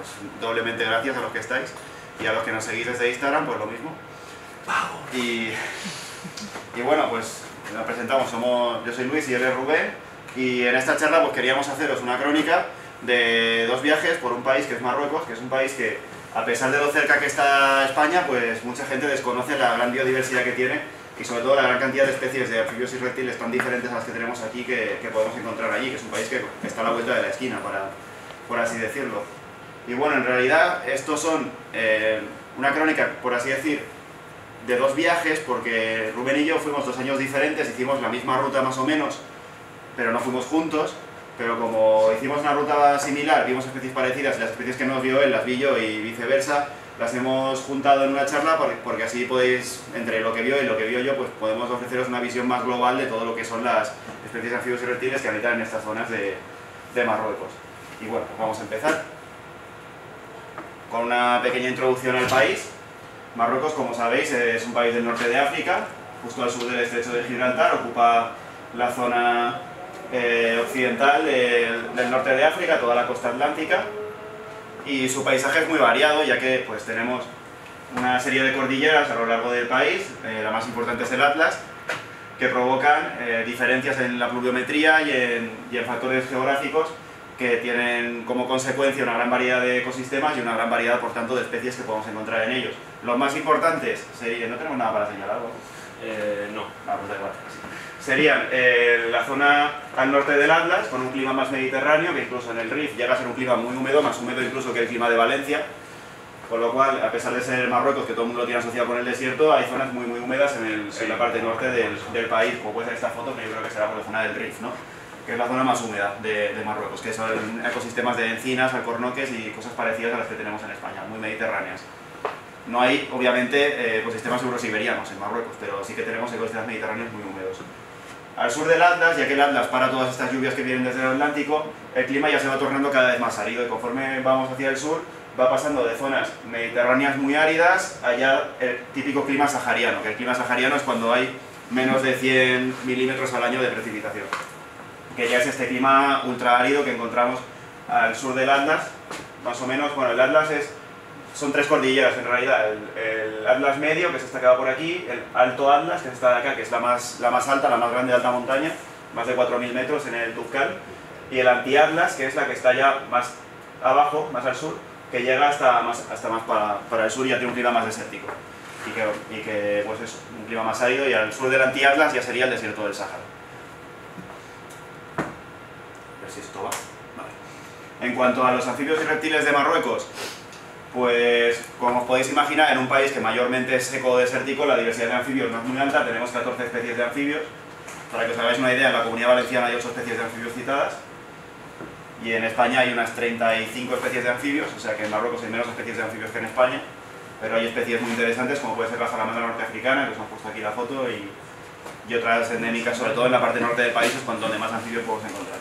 pues doblemente gracias a los que estáis y a los que nos seguís desde Instagram, pues lo mismo. Y, y bueno, pues nos presentamos, somos, yo soy Luis y él es Rubén y en esta charla pues queríamos haceros una crónica de dos viajes por un país que es Marruecos, que es un país que a pesar de lo cerca que está España, pues mucha gente desconoce la gran biodiversidad que tiene y sobre todo la gran cantidad de especies de anfibios y reptiles tan diferentes a las que tenemos aquí que, podemos encontrar allí, que es un país que está a la vuelta de la esquina, para, por así decirlo. Y bueno, en realidad estos son eh, una crónica, por así decir, de dos viajes, porque Rubén y yo fuimos dos años diferentes, hicimos la misma ruta más o menos, pero no fuimos juntos, pero como hicimos una ruta similar, vimos especies parecidas las especies que nos vio él las vi yo y viceversa, las hemos juntado en una charla porque así podéis, entre lo que vio y lo que vio yo, pues podemos ofreceros una visión más global de todo lo que son las especies anfibios y reptiles que habitan en estas zonas de, de Marruecos. Y bueno, pues vamos a empezar con una pequeña introducción al país. Marruecos, como sabéis, es un país del norte de África, justo al sur del estrecho de Gibraltar, ocupa la zona eh, occidental del, norte de África, toda la costa atlántica, y su paisaje es muy variado, ya que pues, tenemos una serie de cordilleras a lo largo del país, eh, la más importante es el Atlas, que provocan eh, diferencias en la pluviometría y en, y en, factores geográficos que tienen como consecuencia una gran variedad de ecosistemas y una gran variedad, por tanto, de especies que podemos encontrar en ellos. Los más importantes serían... ¿No tenemos nada para señalar? no. Ah, pues da igual serían eh, la zona al norte del Atlas, con un clima más mediterráneo, que incluso en el Rif llega a ser un clima muy húmedo, más húmedo incluso que el clima de Valencia, con lo cual, a pesar de ser Marruecos, que todo el mundo lo tiene asociado con el desierto, hay zonas muy muy húmedas en, la parte norte del, país, como puede ser esta foto, que yo creo que será por la zona del Rif, ¿no? Que es la zona más húmeda de, Marruecos, que son ecosistemas de encinas, alcornoques y cosas parecidas a las que tenemos en España, muy mediterráneas. No hay, obviamente, eh, ecosistemas eurosiberianos en Marruecos, pero sí que tenemos ecosistemas mediterráneos muy húmedos. Al sur del Atlas, ya que el Atlas para todas estas lluvias que vienen desde el Atlántico, el clima ya se va tornando cada vez más árido y conforme vamos hacia el sur va pasando de zonas mediterráneas muy áridas allá el típico clima sahariano, que el clima sahariano es cuando hay menos de 100 milímetros al año de precipitación, que ya es este clima ultra árido que encontramos al sur del Atlas, más o menos, bueno, el Atlas es son tres cordilleras en realidad, el, Atlas medio, que es esta que va por aquí, el Alto Atlas, que es esta de acá, que es la más, la más alta, la más grande de alta montaña, más de 4.000 metros en el Tuzcal, y el Anti-Atlas, que es la que está ya más abajo, más al sur, que llega hasta más, hasta más para, el sur y ya tiene un clima más desértico. Y que, y que, pues eso, un clima más árido, y al sur del Anti-Atlas ya sería el desierto del Sáhara. A si esto va. En cuanto a los anfibios y reptiles de Marruecos, pues, como os podéis imaginar, en un país que mayormente es seco desértico, la diversidad de anfibios no es muy alta, tenemos 14 especies de anfibios. Para que os hagáis una idea, en la Comunidad Valenciana hay 8 especies de anfibios citadas, y en España hay unas 35 especies de anfibios, o sea que en Marruecos hay menos especies de anfibios que en España, pero hay especies muy interesantes como puede ser la salamandra norteafricana, que os hemos puesto aquí la foto, y, otras endémicas, sobre todo en la parte norte del país, es donde más anfibios podemos encontrar.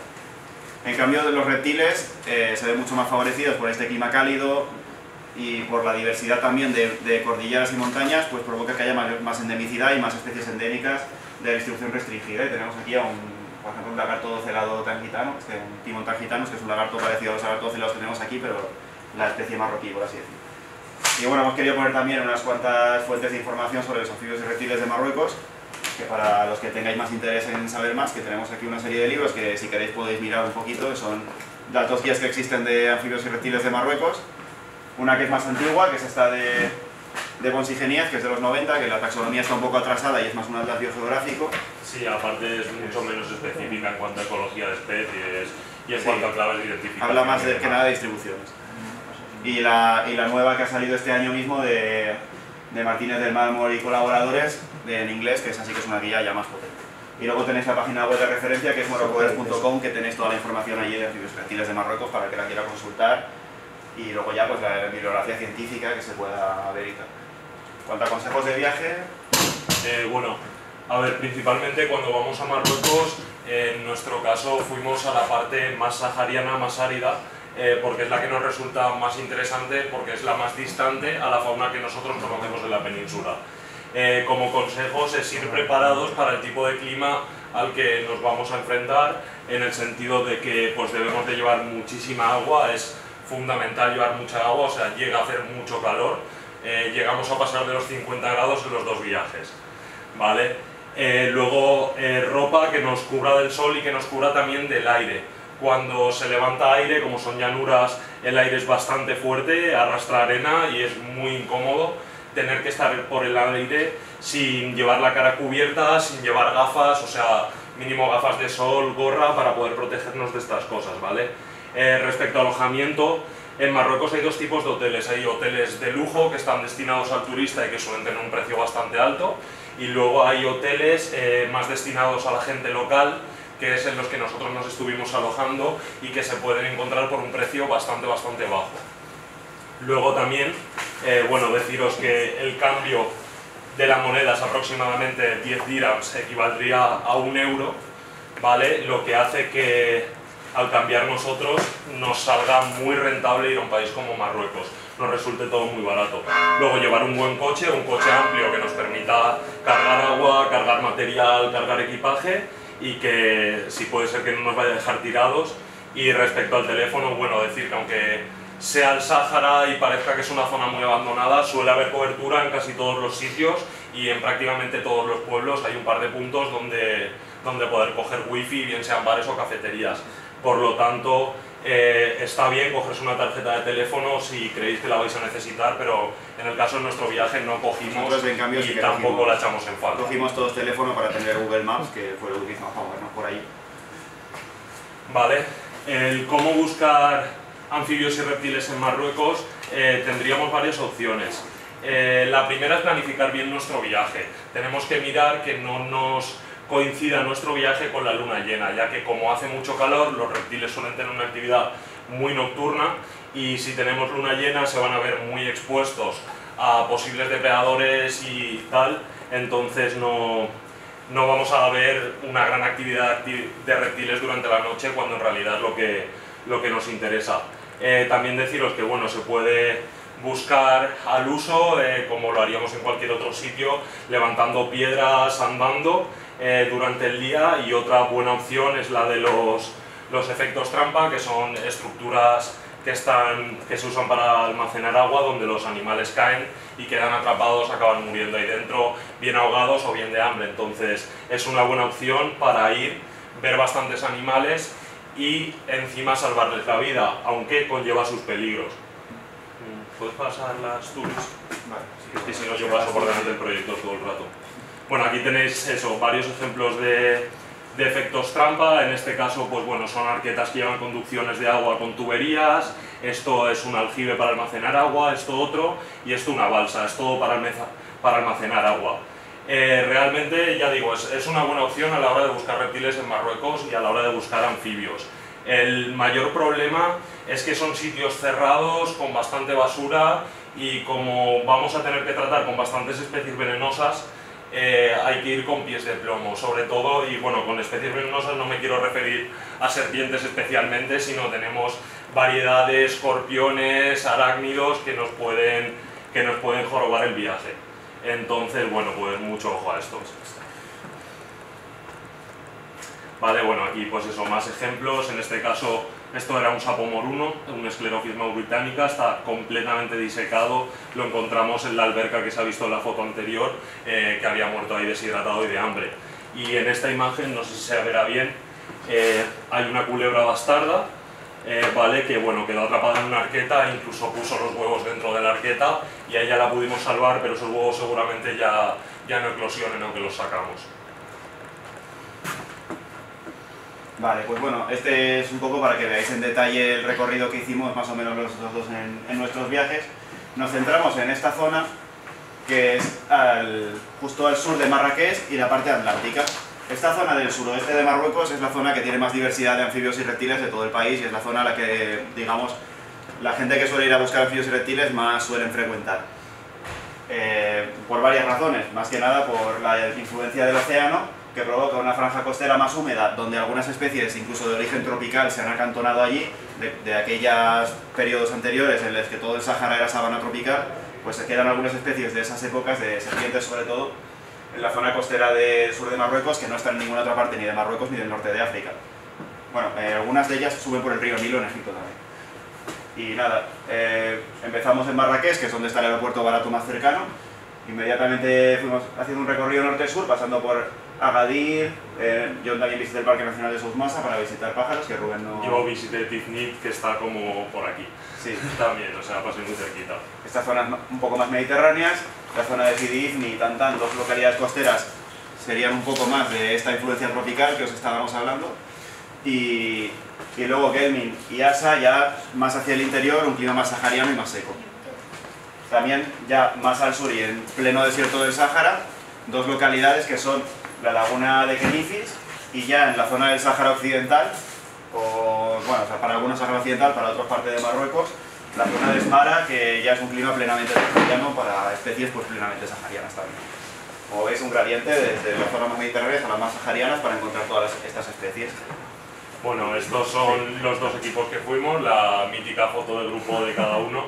En cambio, los reptiles eh, se ven mucho más favorecidos por este clima cálido, y por la diversidad también de, cordilleras y montañas, pues provoca que haya más endemicidad y más especies endémicas de distribución restringida. Y tenemos aquí a un, por ejemplo, un lagarto docelado tangitano, este, un timón tangitano, que es un lagarto parecido a los lagartos docelados que tenemos aquí, pero la especie marroquí, por así decirlo. Y bueno, hemos querido poner también unas cuantas fuentes de información sobre los anfibios y reptiles de Marruecos, que para los que tengáis más interés en saber más, que tenemos aquí una serie de libros que si queréis podéis mirar un poquito, son datos guías que existen de anfibios y reptiles de Marruecos, una que es más antigua, que es esta de, de Bonsigenías, que es de los 90, que la taxonomía está un poco atrasada y es más un atlas biogeográfico. Sí, aparte es mucho menos específica en cuanto a ecología de especies y en cuanto a claves de identificación. Habla más de, que nada de distribuciones. Y la, y la nueva que ha salido este año mismo de, de Martínez del Mármol y colaboradores, en inglés, que es así que es una guía ya más potente. Y luego tenéis la página web de referencia que es moroccoers.com, que tenéis toda la información allí de anfibios de Marruecos para que la quiera consultar y luego ya pues la bibliografía científica que se pueda ver y tal. ¿Cuánto consejos de viaje? Eh, bueno, a ver, principalmente cuando vamos a Marruecos, en nuestro caso fuimos a la parte más sahariana, más árida, eh, porque es la que nos resulta más interesante, porque es la más distante a la fauna que nosotros conocemos en la península. Eh, como consejos es ir preparados para el tipo de clima al que nos vamos a enfrentar, en el sentido de que pues, debemos de llevar muchísima agua, es fundamental llevar mucha agua, o sea, llega a hacer mucho calor, eh, llegamos a pasar de los 50 grados en los dos viajes, ¿vale? Eh, luego eh, ropa que nos cubra del sol y que nos cubra también del aire. Cuando se levanta aire, como son llanuras, el aire es bastante fuerte, arrastra arena y es muy incómodo tener que estar por el aire sin llevar la cara cubierta, sin llevar gafas, o sea, mínimo gafas de sol, gorra, para poder protegernos de estas cosas, ¿vale? respecto al alojamiento, en Marruecos hay dos tipos de hoteles. Hay hoteles de lujo que están destinados al turista y que suelen tener un precio bastante alto. Y luego hay hoteles eh, más destinados a la gente local, que es en los que nosotros nos estuvimos alojando y que se pueden encontrar por un precio bastante, bastante bajo. Luego también, eh, bueno, deciros que el cambio de la moneda es aproximadamente 10 dirhams, equivaldría a un euro, ¿vale? Lo que hace que al cambiar nosotros nos salga muy rentable ir a un país como Marruecos, nos resulte todo muy barato. Luego llevar un buen coche, un coche amplio que nos permita cargar agua, cargar material, cargar equipaje y que si puede ser que no nos vaya a dejar tirados. Y respecto al teléfono, bueno, decir que aunque sea el Sáhara y parezca que es una zona muy abandonada, suele haber cobertura en casi todos los sitios y en prácticamente todos los pueblos hay un par de puntos donde, donde poder coger wifi, bien sean bares o cafeterías. Por lo tanto, eh, está bien cogerse una tarjeta de teléfono si creéis que la vais a necesitar, pero en el caso de nuestro viaje no cogimos y tampoco la echamos en falta. Cogimos todos teléfono para tener Google Maps, que fue lo que utilizamos para movernos por ahí. Vale, el cómo buscar anfibios y reptiles en Marruecos, eh, tendríamos varias opciones. Eh, la primera es planificar bien nuestro viaje. Tenemos que mirar que no nos coincida nuestro viaje con la luna llena, ya que como hace mucho calor, los reptiles suelen tener una actividad muy nocturna y si tenemos luna llena se van a ver muy expuestos a posibles depredadores y tal, entonces no, no vamos a ver una gran actividad de reptiles durante la noche cuando en realidad es lo que, lo que nos interesa. Eh, también deciros que bueno, se puede buscar al uso, eh, como lo haríamos en cualquier otro sitio, levantando piedras, andando, eh, durante el día y otra buena opción es la de los, los efectos trampa, que son estructuras que, están, que se usan para almacenar agua, donde los animales caen y quedan atrapados, acaban muriendo ahí dentro, bien ahogados o bien de hambre. Entonces es una buena opción para ir, ver bastantes animales y encima salvarles la vida, aunque conlleva sus peligros. ¿Puedes pasar las tours? Vale. si no, yo paso por delante del proyecto todo el rato. Bueno, aquí tenéis eso, varios ejemplos de, efectos trampa, en este caso pues bueno, son arquetas que llevan conducciones de agua con tuberías, esto es un aljibe para almacenar agua, esto otro, y esto una balsa, es todo para, para almacenar agua. Eh, realmente, ya digo, es, es, una buena opción a la hora de buscar reptiles en Marruecos y a la hora de buscar anfibios. El mayor problema es que son sitios cerrados, con bastante basura, y como vamos a tener que tratar con bastantes especies venenosas, eh, hay que ir con pies de plomo, sobre todo, y bueno, con especies venenosas no me quiero referir a serpientes especialmente, sino tenemos variedades, escorpiones, arácnidos que nos pueden, que nos pueden jorobar el viaje. Entonces, bueno, pues mucho ojo a estos. Vale, bueno, aquí pues eso, más ejemplos, en este caso esto era un sapo moruno, un esclerophis británica, está completamente disecado, lo encontramos en la alberca que se ha visto en la foto anterior, eh, que había muerto ahí deshidratado y de hambre. Y en esta imagen, no sé si se verá bien, eh, hay una culebra bastarda, eh, ¿vale? que bueno, quedó atrapada en una arqueta, incluso puso los huevos dentro de la arqueta y a ella la pudimos salvar, pero esos huevos seguramente ya, ya no eclosionen aunque los sacamos. Vale, pues bueno, este es un poco para que veáis en detalle el recorrido que hicimos más o menos los, dos en, nuestros viajes. Nos centramos en esta zona, que es justo al sur de Marrakech y la parte atlántica. Esta zona del suroeste de Marruecos es la zona que tiene más diversidad de anfibios y reptiles de todo el país y es la zona a la que, digamos, la gente que suele ir a buscar anfibios y reptiles más suelen frecuentar. Eh, por varias razones, más que nada por la influencia del océano que provoca una franja costera más húmeda, donde algunas especies, incluso de origen tropical, se han acantonado allí, de, aquellos periodos anteriores en los que todo el Sahara era sabana tropical, pues se quedan algunas especies de esas épocas, de serpientes sobre todo, en la zona costera del sur de Marruecos, que no están en ninguna otra parte, ni de Marruecos ni del norte de África. Bueno, eh, algunas de ellas suben por el río Nilo en Egipto también. Y nada, eh, empezamos en Marrakech, que es donde está el aeropuerto barato más cercano. Inmediatamente fuimos haciendo un recorrido norte-sur, pasando por Agadir. Eh, yo también visité el Parque Nacional de Sousmasa para visitar pájaros, que Rubén no... Yo visité Tifnit, que está como por aquí. Sí. También, o sea, pasé muy cerquita. Estas zonas un poco más mediterráneas, la zona de Sidi Ifni y Tantan, dos localidades costeras, serían un poco más de esta influencia tropical que os estábamos hablando. Y, y luego Kelmin y Asa ya más hacia el interior, un clima más sahariano y más seco. También ya más al sur y en pleno desierto del Sáhara, dos localidades que son la laguna de Kenifis y ya en la zona del Sáhara Occidental, o bueno, para algunos Sáhara Occidental, para otras partes de Marruecos, la zona de Esmara, que ya es un clima plenamente sahariano para especies pues plenamente saharianas también. O es un gradiente desde las zonas más mediterráneas a las más saharianas para encontrar todas estas especies. Bueno, estos son los dos equipos que fuimos, la mítica foto del grupo de cada uno.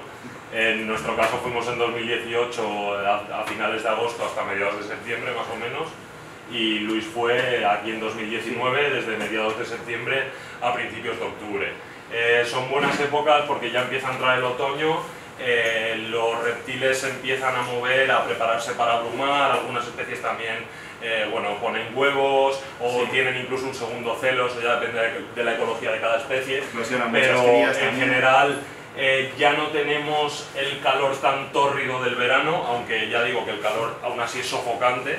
En nuestro caso fuimos en 2018 a, finales de agosto hasta mediados de septiembre más o menos y Luis fue aquí en 2019 desde mediados de septiembre a principios de octubre. Eh, son buenas épocas porque ya empieza a entrar el otoño, eh, los reptiles empiezan a mover, a prepararse para abrumar, algunas especies también eh, bueno, ponen huevos o tienen incluso un segundo celo, eso ya depende de, la ecología de cada especie, pero en general eh, ya no tenemos el calor tan tórrido del verano, aunque ya digo que el calor aún así es sofocante,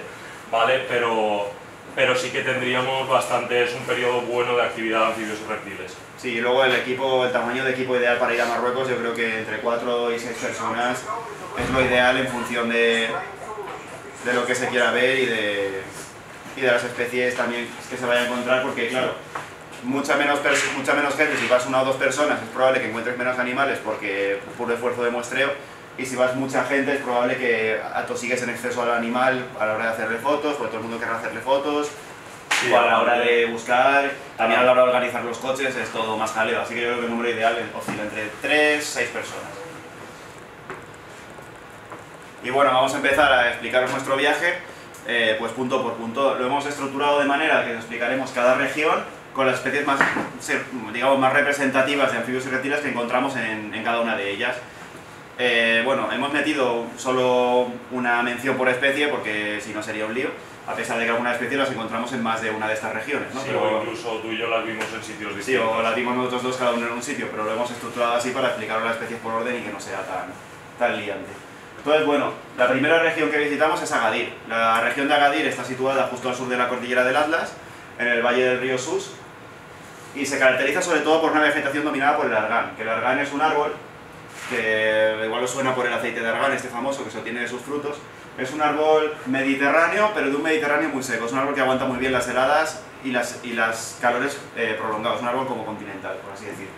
¿vale? Pero, pero sí que tendríamos bastante, es un periodo bueno de actividad anfibios y reptiles. Sí, y luego el equipo, el tamaño de equipo ideal para ir a Marruecos, yo creo que entre 4 y 6 personas es lo ideal en función de, de lo que se quiera ver y de, y de las especies también que se vaya a encontrar, porque claro, mucha menos, mucha menos gente, si vas una o dos personas es probable que encuentres menos animales porque puro esfuerzo de muestreo y si vas mucha gente es probable que atosigues en exceso al animal a la hora de hacerle fotos, porque todo el mundo querrá hacerle fotos o a la hora de buscar, también a la hora de organizar los coches es todo más jaleo, así que yo creo que el número ideal oscila entre 3 6 personas. Y bueno, vamos a empezar a explicaros nuestro viaje, eh, pues punto por punto. Lo hemos estructurado de manera que os explicaremos cada región con las especies más, digamos, más representativas de anfibios y reptiles que encontramos en, cada una de ellas. Eh, bueno, hemos metido solo una mención por especie porque si no sería un lío, a pesar de que algunas especies las encontramos en más de una de estas regiones. ¿no? Sí, o incluso tú y yo las vimos en sitios distintos. Sí, o las vimos nosotros dos cada uno en un sitio, pero lo hemos estructurado así para explicar las especies por orden y que no sea tan, tan liante. Entonces, bueno, la primera región que visitamos es Agadir. La región de Agadir está situada justo al sur de la cordillera del Atlas, en el valle del río Sus, y se caracteriza sobre todo por una vegetación dominada por el argán, que el argán es un árbol que igual os suena por el aceite de argán, este famoso que se obtiene de sus frutos. Es un árbol mediterráneo, pero de un mediterráneo muy seco. Es un árbol que aguanta muy bien las heladas y las, y las calores eh. Es un árbol como continental, por así decir.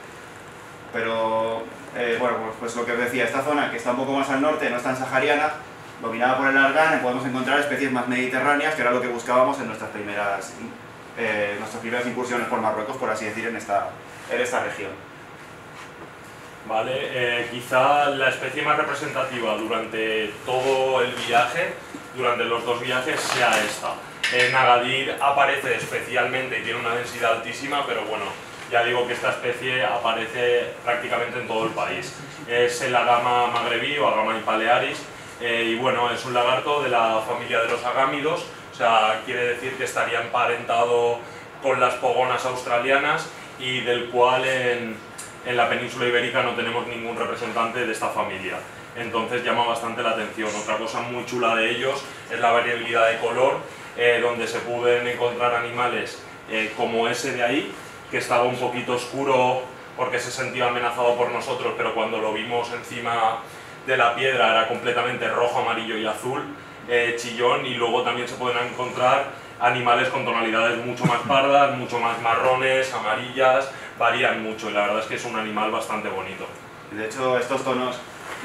Pero, eh, bueno, pues, pues, lo que os decía, esta zona que está un poco más al norte, no es tan sahariana, dominada por el argán, podemos encontrar especies más mediterráneas, que era lo que buscábamos en nuestras primeras eh, nuestras primeras incursiones por Marruecos, por así decir, en esta, en esta región. Vale, eh, quizá la especie más representativa durante todo el viaje, durante los dos viajes, sea esta. En Agadir aparece especialmente y tiene una densidad altísima, pero bueno, ya digo que esta especie aparece prácticamente en todo el país. Es el agama magrebí o agama impalearis, eh, y bueno, es un lagarto de la familia de los agámidos, o sea, quiere decir que estaría emparentado con las pogonas australianas y del cual en, en la península ibérica no tenemos ningún representante de esta familia. Entonces llama bastante la atención. Otra cosa muy chula de ellos es la variabilidad de color, eh, donde se pueden encontrar animales eh, como ese de ahí, que estaba un poquito oscuro porque se sentía amenazado por nosotros, pero cuando lo vimos encima de la piedra era completamente rojo, amarillo y azul. Eh, chillón y luego también se pueden encontrar animales con tonalidades mucho más pardas, mucho más marrones, amarillas, varían mucho y la verdad es que es un animal bastante bonito. De hecho, estos tonos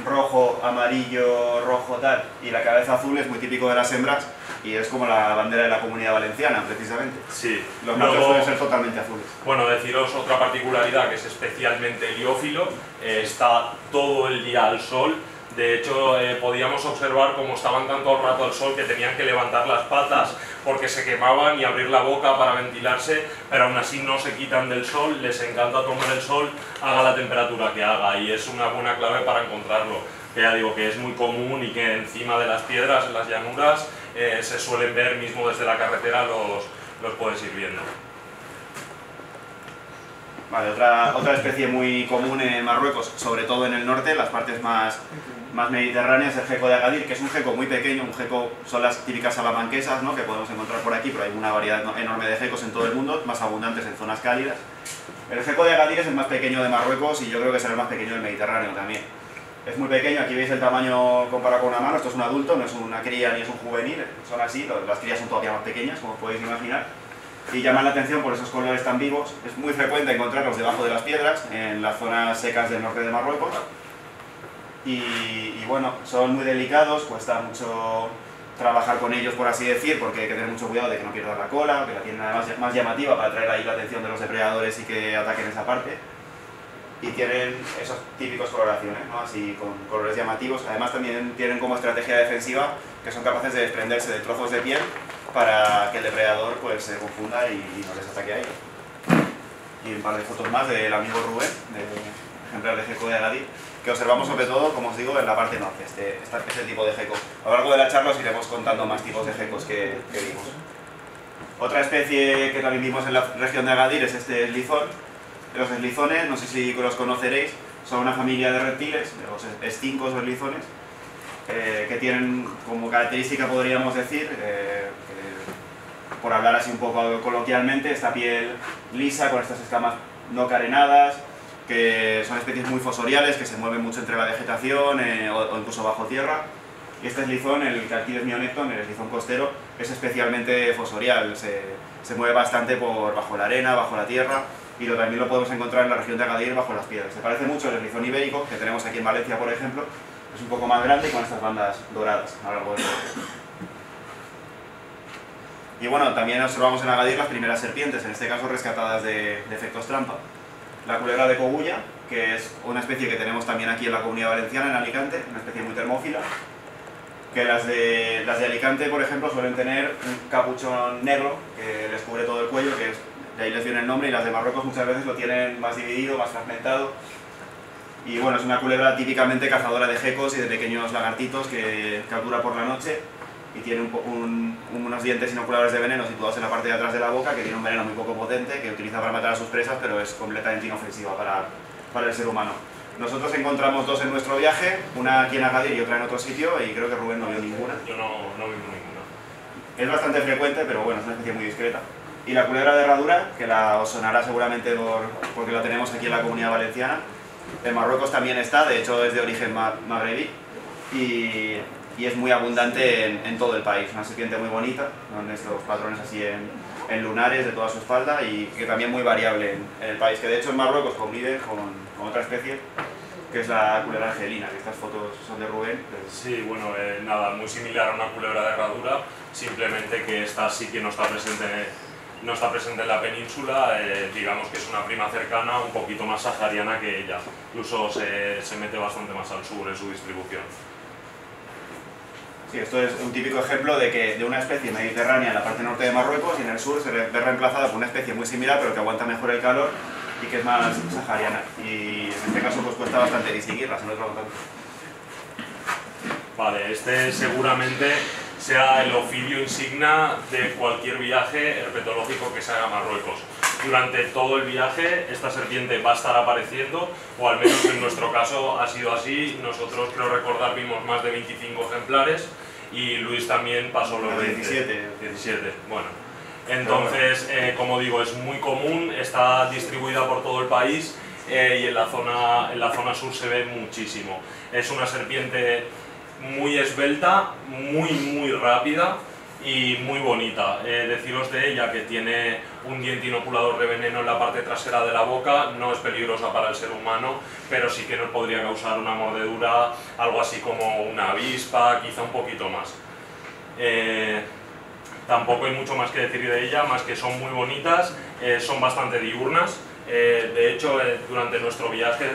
rojo, amarillo, rojo, tal, y la cabeza azul es muy típico de las hembras y es como la bandera de la comunidad valenciana, precisamente. Sí. Los machos suelen ser totalmente azules. Bueno, deciros otra particularidad que es especialmente heliófilo, eh, está todo el día al sol, De hecho, eh, podíamos observar cómo estaban tanto al rato al sol que tenían que levantar las patas porque se quemaban y abrir la boca para ventilarse, pero aún así no se quitan del sol, les encanta tomar el sol, haga la temperatura que haga, y es una buena clave para encontrarlo. Que ya digo que es muy común y que encima de las piedras, en las llanuras, eh, se suelen ver mismo desde la carretera, los, los puedes ir viendo. Vale, otra, otra especie muy común en Marruecos, sobre todo en el norte, las partes más, más mediterráneas, el geco de Agadir, que es un geco muy pequeño, un geco son las típicas salamanquesas ¿no? que podemos encontrar por aquí, pero hay una variedad enorme de gecos en todo el mundo, más abundantes en zonas cálidas. El geco de Agadir es el más pequeño de Marruecos y yo creo que será el más pequeño del Mediterráneo también. Es muy pequeño, aquí veis el tamaño comparado con una mano, esto es un adulto, no es una cría ni es un juvenil, son así, las crías son todavía más pequeñas, como podéis imaginar y llaman la atención por esos colores tan vivos. Es muy frecuente encontrarlos debajo de las piedras, en las zonas secas del norte de Marruecos. Y, bueno, son muy delicados, cuesta mucho trabajar con ellos, por así decir, porque hay que tener mucho cuidado de que no pierdan la cola, que la tienen además más llamativa para atraer ahí la atención de los depredadores y que ataquen esa parte. Y tienen esas típicos coloraciones, ¿no? así con colores llamativos. Además también tienen como estrategia defensiva que son capaces de desprenderse de trozos de piel para que el depredador pues, se confunda y, no les ataque a ellos. Y un par de fotos más del amigo Rubén, de ejemplar de geco de Agadir, que observamos sobre todo, como os digo, en la parte norte, este, este tipo de geco. A lo largo de la charla os iremos contando más tipos de gecos que, vimos. Otra especie que también vimos en la región de Agadir es este eslizón. Los eslizones, no sé si los conoceréis, son una familia de reptiles, los estincos o eslizones, eh, que tienen como característica, podríamos decir, eh, por hablar así un poco coloquialmente, esta piel lisa con estas escamas no carenadas, que son especies muy fosoriales, que se mueven mucho entre la vegetación eh, o, incluso bajo tierra. Y este eslizón, el Calquides mionecton, el eslizón costero, es especialmente fosorial, se, se, mueve bastante por bajo la arena, bajo la tierra, y lo, también lo podemos encontrar en la región de Agadir, bajo las piedras. Se parece mucho al eslizón ibérico, que tenemos aquí en Valencia, por ejemplo, es un poco más grande y con estas bandas doradas a lo largo del y bueno, también observamos en Agadir las primeras serpientes, en este caso rescatadas de, efectos trampa. La culebra de cogulla, que es una especie que tenemos también aquí en la comunidad valenciana, en Alicante, una especie muy termófila, que las de, las de Alicante, por ejemplo, suelen tener un capuchón negro que les cubre todo el cuello, que de ahí les viene el nombre, y las de Marruecos muchas veces lo tienen más dividido, más fragmentado. Y bueno, es una culebra típicamente cazadora de gecos y de pequeños lagartitos que captura por la noche y tiene unos dientes inoculadores de veneno situados en la parte de atrás de la boca, que tiene un veneno muy poco potente, que utiliza para matar a sus presas, pero es completamente inofensiva para, para el ser humano. Nosotros encontramos dos en nuestro viaje, una aquí en Agadir y otra en otro sitio, y creo que Rubén no vio ninguna. Yo no, no vi ninguna. Es bastante frecuente, pero bueno, es una especie muy discreta. Y la culebra de herradura, que la os sonará seguramente por, porque la tenemos aquí en la comunidad valenciana. En Marruecos también está, de hecho es de origen magrebí. Y y es muy abundante en, todo el país. Una serpiente muy bonita, con estos patrones así en, lunares de toda su espalda y que también muy variable en, el país, que de hecho en Marruecos convive con, otra especie que es la culebra angelina, que estas fotos son de Rubén. Sí, bueno, eh, nada, muy similar a una culebra de herradura, simplemente que esta sí que no está presente, no está presente en la península, eh, digamos que es una prima cercana, un poquito más sahariana que ella, incluso se, se mete bastante más al sur en su distribución. Sí, esto es un típico ejemplo de que de una especie mediterránea en la parte norte de Marruecos y en el sur se ve reemplazada por una especie muy similar pero que aguanta mejor el calor y que es más sahariana. Y en este caso pues cuesta bastante distinguirla, se nos Vale, este seguramente sea el ofidio insignia de cualquier viaje herpetológico que se haga a Marruecos. Durante todo el viaje esta serpiente va a estar apareciendo, o al menos en nuestro caso ha sido así. Nosotros creo recordar vimos más de 25 ejemplares y Luis también pasó los 17. 17, bueno. Entonces, eh, como digo, es muy común, está distribuida por todo el país eh, y en la, zona, en la zona sur se ve muchísimo. Es una serpiente muy esbelta, muy muy rápida y muy bonita. Eh, deciros de ella que tiene un diente inoculador de veneno en la parte trasera de la boca, no es peligrosa para el ser humano, pero sí que nos podría causar una mordedura, algo así como una avispa, quizá un poquito más. Eh, tampoco hay mucho más que decir de ella, más que son muy bonitas, eh, son bastante diurnas, Eh, de hecho, eh, durante nuestro viaje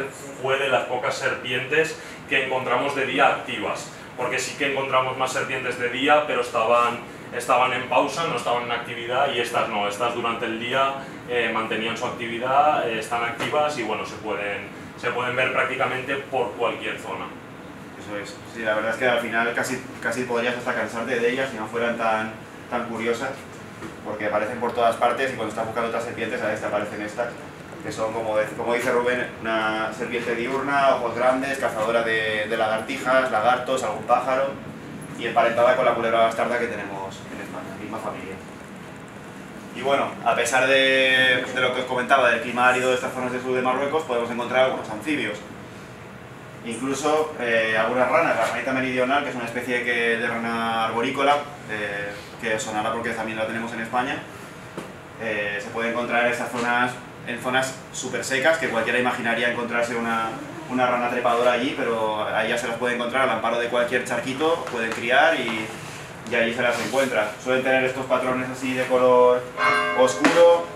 fue de las pocas serpientes que encontramos de día activas, porque sí que encontramos más serpientes de día, pero estaban, estaban en pausa, no estaban en actividad, y estas no, estas durante el día eh, mantenían su actividad, están activas y bueno, se pueden, se pueden ver prácticamente por cualquier zona. Eso es, sí, la verdad es que al final casi, casi podrías hasta cansarte de ellas si no fueran tan, tan curiosas, porque aparecen por todas partes y cuando estás buscando otras serpientes a veces te aparecen estas que son, como, como dice Rubén, una serpiente diurna, ojos grandes, cazadora de, lagartijas, lagartos, algún pájaro, y emparentada con la culebra bastarda que tenemos en España, misma familia. Y bueno, a pesar de, lo que os comentaba del clima árido de estas zonas del sur de Marruecos, podemos encontrar algunos anfibios. Incluso eh, algunas ranas, la ranita meridional, que es una especie de, rana arborícola, eh, que sonará porque también la tenemos en España, eh, se puede encontrar en estas zonas en zonas súper secas, que cualquiera imaginaría encontrarse una, una, rana trepadora allí, pero ahí ya se las puede encontrar al amparo de cualquier charquito, pueden criar y, y allí se las encuentra. Suelen tener estos patrones así de color oscuro,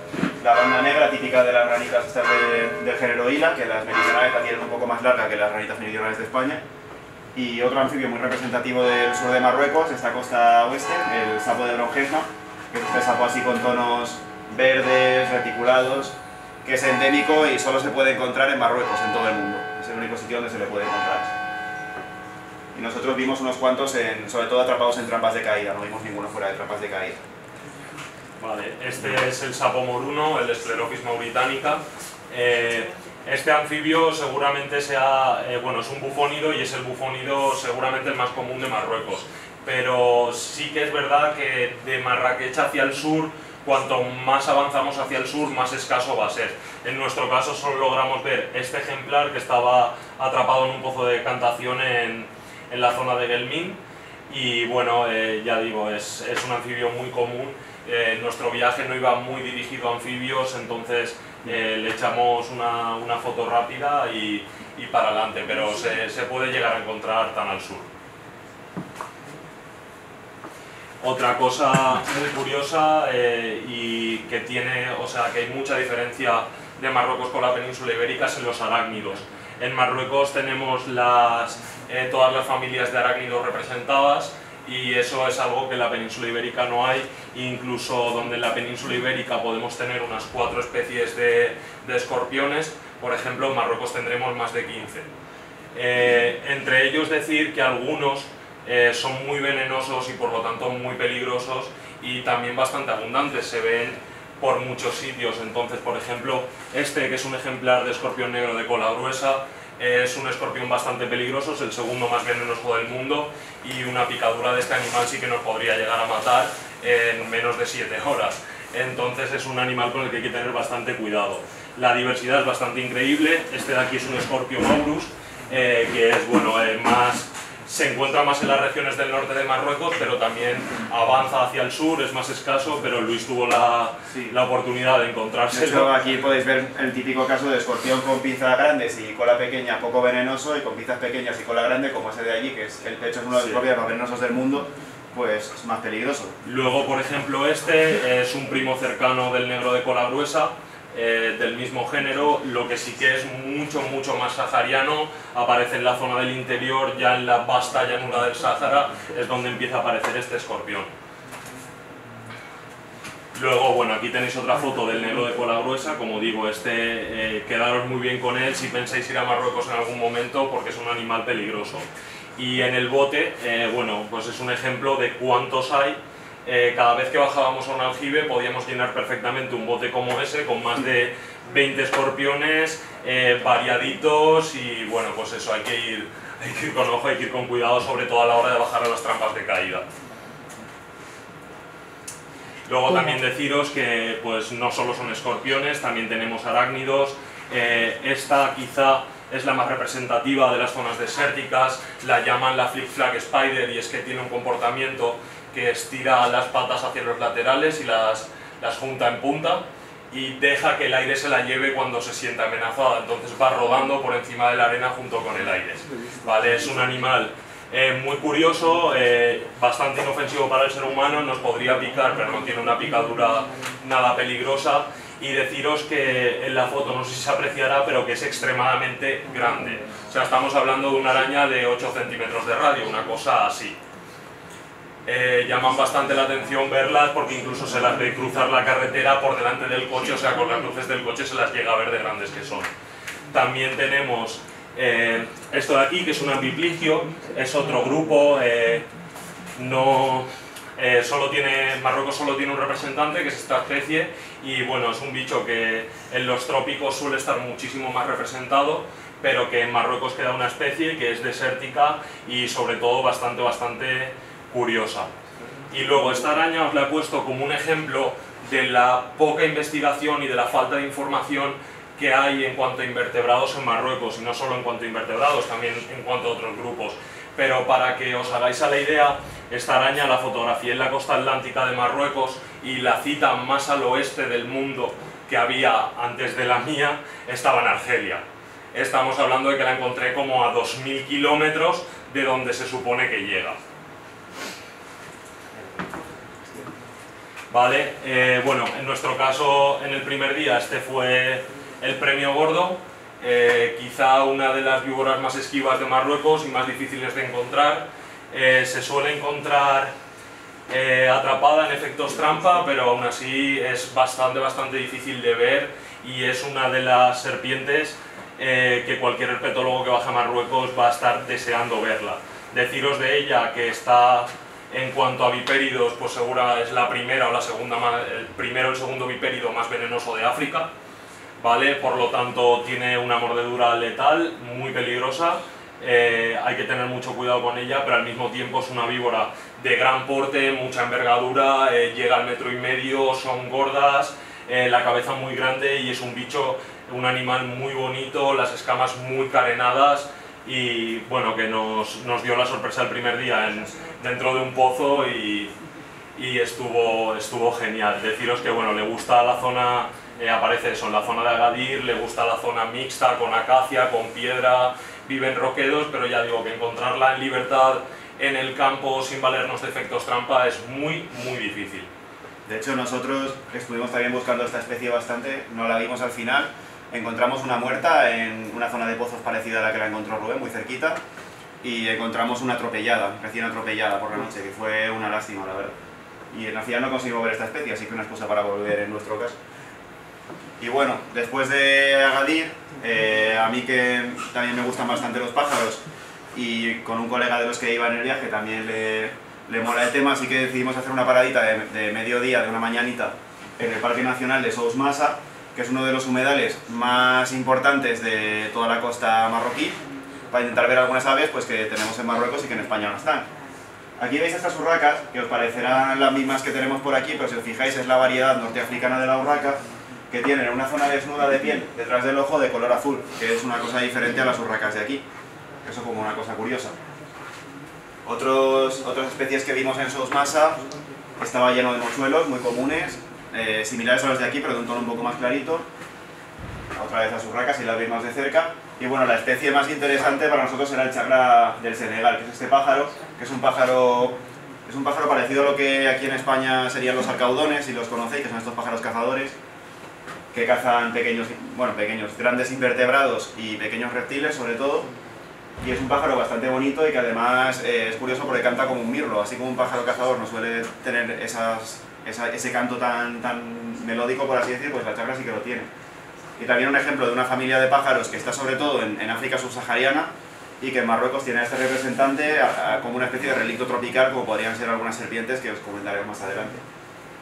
la banda negra típica de las ranitas estas del género Hila, que las meridionales la tienen un poco más larga que las ranitas meridionales de España. Y otro anfibio muy representativo del sur de Marruecos, esta costa oeste, el sapo de Bronjesma, que es este sapo así con tonos verdes, reticulados, que es endémico y solo se puede encontrar en Marruecos, en todo el mundo. Es el único sitio donde se le puede encontrar. Y nosotros vimos unos cuantos, en, sobre todo atrapados en trampas de caída, no vimos ninguno fuera de trampas de caída. Vale, este es el sapo moruno, el Sclerophyis británica. Eh, este anfibio seguramente sea, eh, bueno, es un bufónido y es el bufónido seguramente el más común de Marruecos. Pero sí que es verdad que de Marrakech hacia el sur cuanto más avanzamos hacia el sur, más escaso va a ser. En nuestro caso solo logramos ver este ejemplar que estaba atrapado en un pozo de cantación en, en la zona de Gelmin y bueno, eh, ya digo, es, es, un anfibio muy común. Eh, nuestro viaje no iba muy dirigido a anfibios, entonces eh, le echamos una, una, foto rápida y, y para adelante, pero se, se puede llegar a encontrar tan al sur. Otra cosa muy curiosa eh, y que tiene, o sea, que hay mucha diferencia de Marruecos con la península ibérica son los arácnidos. En Marruecos tenemos las, eh, todas las familias de arácnidos representadas y eso es algo que en la península ibérica no hay, incluso donde en la península ibérica podemos tener unas cuatro especies de, escorpiones, por ejemplo en Marruecos tendremos más de 15. Eh, entre ellos decir que algunos eh, son muy venenosos y por lo tanto muy peligrosos y también bastante abundantes, se ven por muchos sitios. Entonces, por ejemplo, este que es un ejemplar de escorpión negro de cola gruesa, es un escorpión bastante peligroso, es el segundo más venenoso del mundo y una picadura de este animal sí que nos podría llegar a matar en menos de 7 horas. Entonces es un animal con el que hay que tener bastante cuidado. La diversidad es bastante increíble, este de aquí es un Scorpion aurus, eh, que es bueno, eh, más se encuentra más en las regiones del norte de Marruecos, pero también avanza hacia el sur, es más escaso, pero Luis tuvo la, la oportunidad de encontrarse. aquí podéis ver el típico caso de escorpión con pinzas grandes y cola pequeña, poco venenoso, y con pinzas pequeñas y cola grande, como ese de allí, que es el pecho es uno de los escorpiones más venenosos del mundo, pues es más peligroso. Luego, por ejemplo, este es un primo cercano del negro de cola gruesa, eh, del mismo género, lo que sí que es mucho, mucho más sahariano, aparece en la zona del interior, ya en la vasta llanura del Sáhara, es donde empieza a aparecer este escorpión. Luego, bueno, aquí tenéis otra foto del negro de cola gruesa, como digo, este eh, quedaros muy bien con él si pensáis ir a Marruecos en algún momento porque es un animal peligroso. Y en el bote, eh, bueno, pues es un ejemplo de cuántos hay eh, cada vez que bajábamos a un aljibe podíamos llenar perfectamente un bote como ese con más de 20 escorpiones eh, variaditos y bueno, pues eso, hay que, ir, hay que ir con ojo, hay que ir con cuidado sobre todo a la hora de bajar a las trampas de caída. Luego también deciros que pues no solo son escorpiones, también tenemos arácnidos, eh, esta quizá es la más representativa de las zonas desérticas, la llaman la flip flag spider y es que tiene un comportamiento que estira las patas hacia los laterales y las, las junta en punta y deja que el aire se la lleve cuando se sienta amenazada, entonces va rodando por encima de la arena junto con el aire. ¿Vale? Es un animal eh, muy curioso, eh, bastante inofensivo para el ser humano, nos podría picar pero no tiene una picadura nada peligrosa y deciros que en la foto, no sé si se apreciará, pero que es extremadamente grande. O sea, estamos hablando de una araña de 8 centímetros de radio, una cosa así. Eh, llaman bastante la atención verlas porque incluso se las ve cruzar la carretera por delante del coche, o sea, con las luces del coche se las llega a ver de grandes que son. También tenemos eh, esto de aquí, que es un ambipligio, es otro grupo, eh, no, solo tiene, Marruecos solo tiene un representante, que es esta especie, y bueno, es un bicho que en los trópicos suele estar muchísimo más representado, pero que en Marruecos queda una especie que es desértica y sobre todo bastante, bastante curiosa. Y luego esta araña os la he puesto como un ejemplo de la poca investigación y de la falta de información que hay en cuanto a invertebrados en Marruecos, y no solo en cuanto a invertebrados, también en cuanto a otros grupos. Pero para que os hagáis a la idea, esta araña la fotografié en la costa atlántica de Marruecos y la cita más al oeste del mundo que había antes de la mía estaba en Argelia. Estamos hablando de que la encontré como a 2.000 kilómetros de donde se supone que llega. Vale, eh, bueno, en nuestro caso, en el primer día, este fue el premio gordo, eh, quizá una de las víboras más esquivas de Marruecos y más difíciles de encontrar. Eh, se suele encontrar atrapada en efectos trampa, pero aún así es bastante, bastante difícil de ver y es una de las serpientes que cualquier herpetólogo que baje a Marruecos va a estar deseando verla. Deciros de ella que está en cuanto a vipéridos, pues segura es la primera o la segunda, el primero o el segundo vipérido más venenoso de África, ¿vale? Por lo tanto tiene una mordedura letal, muy peligrosa, eh, hay que tener mucho cuidado con ella, pero al mismo tiempo es una víbora de gran porte, mucha envergadura, eh, llega al metro y medio, son gordas, eh, la cabeza muy grande y es un bicho, un animal muy bonito, las escamas muy carenadas, y bueno, que nos, nos dio la sorpresa el primer día en, dentro de un pozo y, y, estuvo, estuvo genial. Deciros que bueno, le gusta la zona, eh, aparece eso, en la zona de Agadir, le gusta la zona mixta con acacia, con piedra, vive en roquedos, pero ya digo que encontrarla en libertad en el campo sin valernos de efectos trampa es muy, muy difícil. De hecho, nosotros estuvimos también buscando esta especie bastante, no la vimos al final, encontramos una muerta en una zona de pozos parecida a la que la encontró Rubén, muy cerquita, y encontramos una atropellada, recién atropellada por la noche, que fue una lástima, la verdad. Y en la final no conseguimos ver esta especie, así que una excusa para volver en nuestro caso. Y bueno, después de Agadir, eh, a mí que también me gustan bastante los pájaros, y con un colega de los que iba en el viaje también le, le mola el tema, así que decidimos hacer una paradita de, de mediodía, de una mañanita, en el Parque Nacional de Sous Massa, que es uno de los humedales más importantes de toda la costa marroquí, para intentar ver algunas aves pues, que tenemos en Marruecos y que en España no están. Aquí veis estas urracas, que os parecerán las mismas que tenemos por aquí, pero si os fijáis es la variedad norteafricana de la urraca, que tienen una zona desnuda de piel detrás del ojo de color azul, que es una cosa diferente a las urracas de aquí. Eso como una cosa curiosa. Otros, otras especies que vimos en Sosmasa estaba lleno de mochuelos muy comunes, eh, similares a los de aquí, pero de un tono un poco más clarito. Otra vez las urracas y las veis más de cerca. Y bueno, la especie más interesante para nosotros era el chacra del Senegal, que es este pájaro, que es un pájaro, es un pájaro parecido a lo que aquí en España serían los arcaudones, si los conocéis, que son estos pájaros cazadores, que cazan pequeños, bueno, pequeños, grandes invertebrados y pequeños reptiles sobre todo. Y es un pájaro bastante bonito y que además eh, es curioso porque canta como un mirlo, así como un pájaro cazador no suele tener esas ese canto tan, tan melódico, por así decir, pues la chacra sí que lo tiene. Y también un ejemplo de una familia de pájaros que está sobre todo en, África subsahariana y que en Marruecos tiene a este representante como una especie de relicto tropical, como podrían ser algunas serpientes que os comentaré más adelante.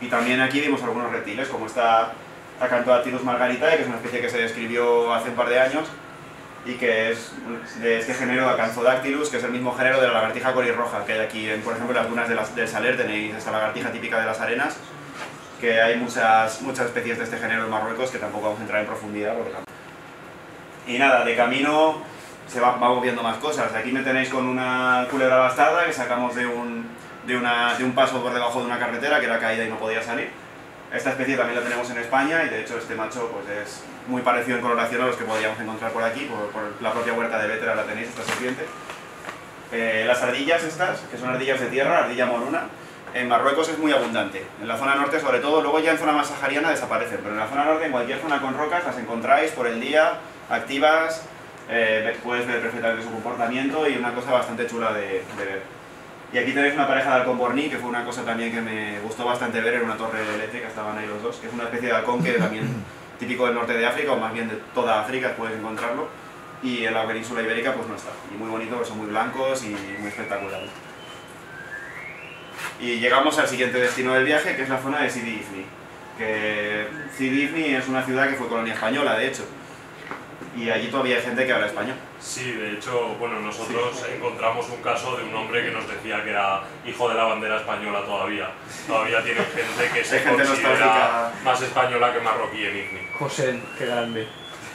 Y también aquí vimos algunos reptiles, como esta Acanthodatilus margaritae, que es una especie que se describió hace un par de años, y que es de este género Acanthodactylus, que es el mismo género de la lagartija corirroja que hay aquí, en, por ejemplo, en las dunas de las, del Saler tenéis esta lagartija típica de las arenas, que hay muchas, muchas especies de este género en Marruecos que tampoco vamos a entrar en profundidad. Por y nada, de camino se va, vamos viendo más cosas. Aquí me tenéis con una culebra bastarda que sacamos de un, de, una, de un paso por debajo de una carretera que era caída y no podía salir. Esta especie también la tenemos en España y de hecho este macho pues es muy parecido en coloración a los que podríamos encontrar por aquí, por, la propia huerta de Vétera la tenéis, esta serpiente. Eh, las ardillas estas, que son ardillas de tierra, ardilla moruna, en Marruecos es muy abundante. En la zona norte sobre todo, luego ya en zona más sahariana desaparecen, pero en la zona norte, en cualquier zona con rocas, las encontráis por el día, activas, eh, puedes ver perfectamente su comportamiento y una cosa bastante chula de, ver. Y aquí tenéis una pareja de halcón borní, que fue una cosa también que me gustó bastante ver en una torre eléctrica, estaban ahí los dos, que es una especie de halcón que también típico del norte de África, o más bien de toda África, puedes encontrarlo, y en la península ibérica pues no está. Y muy bonito, son muy blancos y muy espectaculares. Y llegamos al siguiente destino del viaje, que es la zona de Sidi Ifni. Que Sidi Ifni es una ciudad que fue colonia española, de hecho. Y allí todavía hay gente que habla español. Sí, de hecho, bueno, nosotros encontramos un caso de un hombre que nos decía que era hijo de la bandera española todavía. Todavía tiene gente que se gente considera más española que marroquí en Ifni. José, qué grande.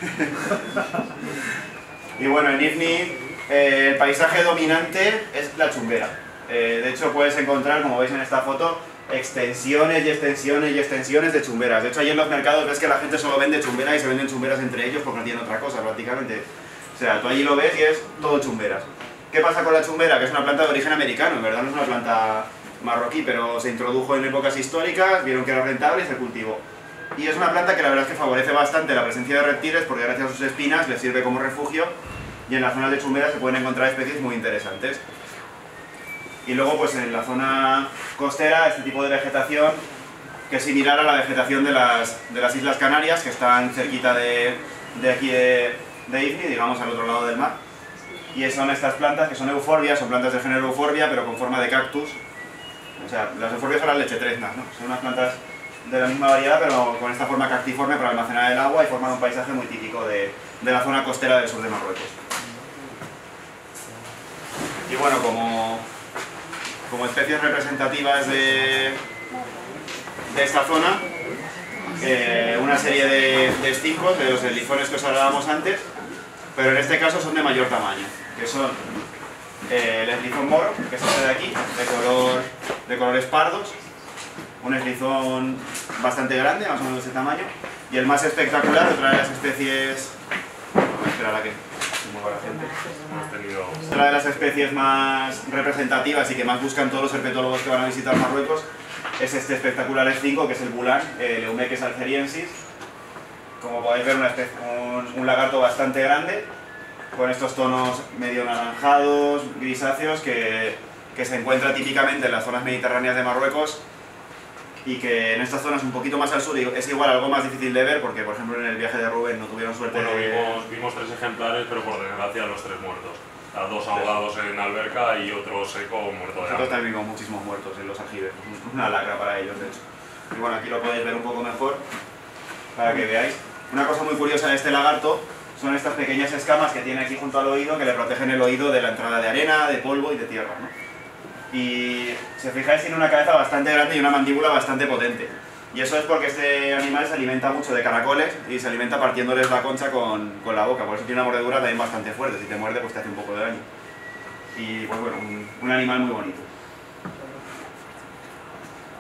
y bueno, en Ifni eh, el paisaje dominante es la chumbera. Eh, de hecho puedes encontrar, como veis en esta foto, extensiones y extensiones y extensiones de chumberas. De hecho, ahí en los mercados ves que la gente solo vende chumberas y se venden chumberas entre ellos porque no tienen otra cosa prácticamente. O sea, tú allí lo ves y es todo chumberas. ¿Qué pasa con la chumbera? Que es una planta de origen americano, en verdad no es una planta marroquí, pero se introdujo en épocas históricas, vieron que era rentable y se cultivó. Y es una planta que la verdad es que favorece bastante la presencia de reptiles porque gracias a sus espinas les sirve como refugio y en las zonas de chumberas se pueden encontrar especies muy interesantes. Y luego pues en la zona costera este tipo de vegetación que es similar a la vegetación de las, de las Islas Canarias que están cerquita de, de aquí de, de Ifni, digamos al otro lado del mar. Y son estas plantas que son euforbias, son plantas del género euforbia pero con forma de cactus. O sea, las euforbias son las lechetreznas, ¿no? Son unas plantas de la misma variedad pero con esta forma cactiforme para almacenar el agua y formar un paisaje muy típico de, de la zona costera del sur de Marruecos. Y bueno, como como especies representativas de, de esta zona, eh, una serie de, de de los elizones que os hablábamos antes, pero en este caso son de mayor tamaño, que son eh, el eslizón moro, que es este de aquí, de, color, de colores pardos, un eslizón bastante grande, más o menos de ese tamaño, y el más espectacular, otra de las especies... Una de las especies más representativas y que más buscan todos los herpetólogos que van a visitar Marruecos es este espectacular estinco que es el bulán, el Eumeques algeriensis. Como podéis ver, un, lagarto bastante grande, con estos tonos medio naranjados, grisáceos, que, que se encuentra típicamente en las zonas mediterráneas de Marruecos y que en estas zonas un poquito más al sur es igual algo más difícil de ver porque por ejemplo en el viaje de Rubén no tuvieron suerte bueno, vimos, vimos tres ejemplares pero por desgracia los tres muertos dos ahogados en alberca y otro seco muerto de Nosotros también vimos muchísimos muertos en los aljibes, una lacra para ellos de hecho. Y bueno, aquí lo podéis ver un poco mejor para que veáis. Una cosa muy curiosa de este lagarto son estas pequeñas escamas que tiene aquí junto al oído que le protegen el oído de la entrada de arena, de polvo y de tierra. ¿no? Y si os fijáis tiene una cabeza bastante grande y una mandíbula bastante potente. Y eso es porque este animal se alimenta mucho de caracoles y se alimenta partiéndoles la concha con, con la boca, por eso tiene una mordedura también bastante fuerte, si te muerde pues te hace un poco de daño. Y pues bueno, un, animal muy bonito.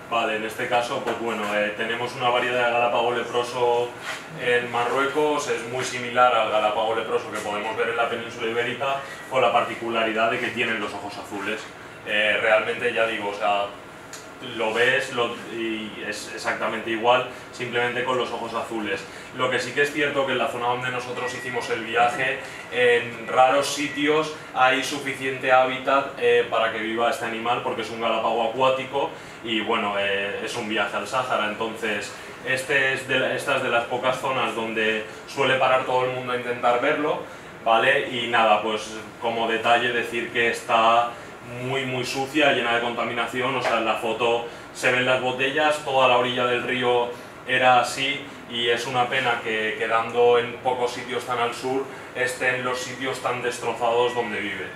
Vale, en este caso, pues bueno, eh, tenemos una variedad de galápago leproso en Marruecos, es muy similar al galápago leproso que podemos ver en la península ibérica, con la particularidad de que tienen los ojos azules. Eh, realmente ya digo, o sea, lo ves y es exactamente igual, simplemente con los ojos azules. Lo que sí que es cierto que en la zona donde nosotros hicimos el viaje, en raros sitios hay suficiente hábitat eh, para que viva este animal porque es un galápago acuático y bueno, eh, es un viaje al Sáhara, entonces este es de, esta es de las pocas zonas donde suele parar todo el mundo a intentar verlo, ¿vale? Y nada, pues como detalle decir que está muy muy sucia, llena de contaminación, o sea, en la foto se ven las botellas, toda la orilla del río era así y es una pena que quedando en pocos sitios tan al sur estén los sitios tan destrozados donde vive.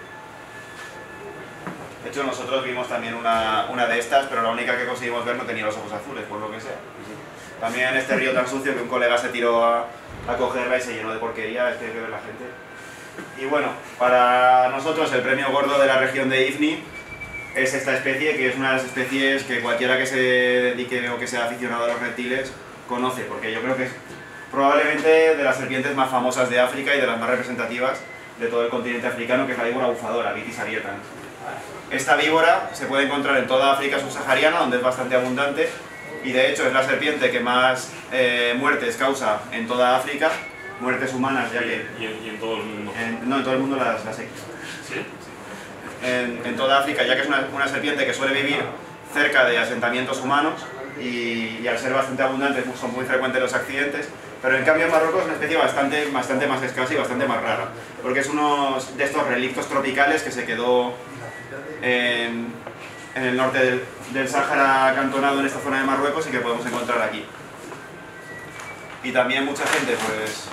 De hecho nosotros vimos también una, una de estas, pero la única que conseguimos ver no tenía los ojos azules, por lo que sea. También este río tan sucio que un colega se tiró a, a cogerla y se llenó de porquería, es que hay que ver la gente. Y bueno, para nosotros el premio gordo de la región de Ifni es esta especie, que es una de las especies que cualquiera que se dedique o que sea aficionado a los reptiles conoce, porque yo creo que es probablemente de las serpientes más famosas de África y de las más representativas de todo el continente africano, que es la víbora bufadora, Vitis arietans. Esta víbora se puede encontrar en toda África subsahariana, donde es bastante abundante, y de hecho es la serpiente que más eh, muertes causa en toda África, muertes humanas, ya que... Y en, y en todo el mundo. En, no, en todo el mundo las, las X. ¿Sí? En, en toda África, ya que es una, una serpiente que suele vivir cerca de asentamientos humanos y, y al ser bastante abundante pues, son muy frecuentes los accidentes, pero en cambio en Marruecos es una especie bastante, bastante más escasa y bastante más rara, porque es uno de estos relictos tropicales que se quedó en, en el norte del, del Sáhara acantonado en esta zona de Marruecos y que podemos encontrar aquí. Y también mucha gente pues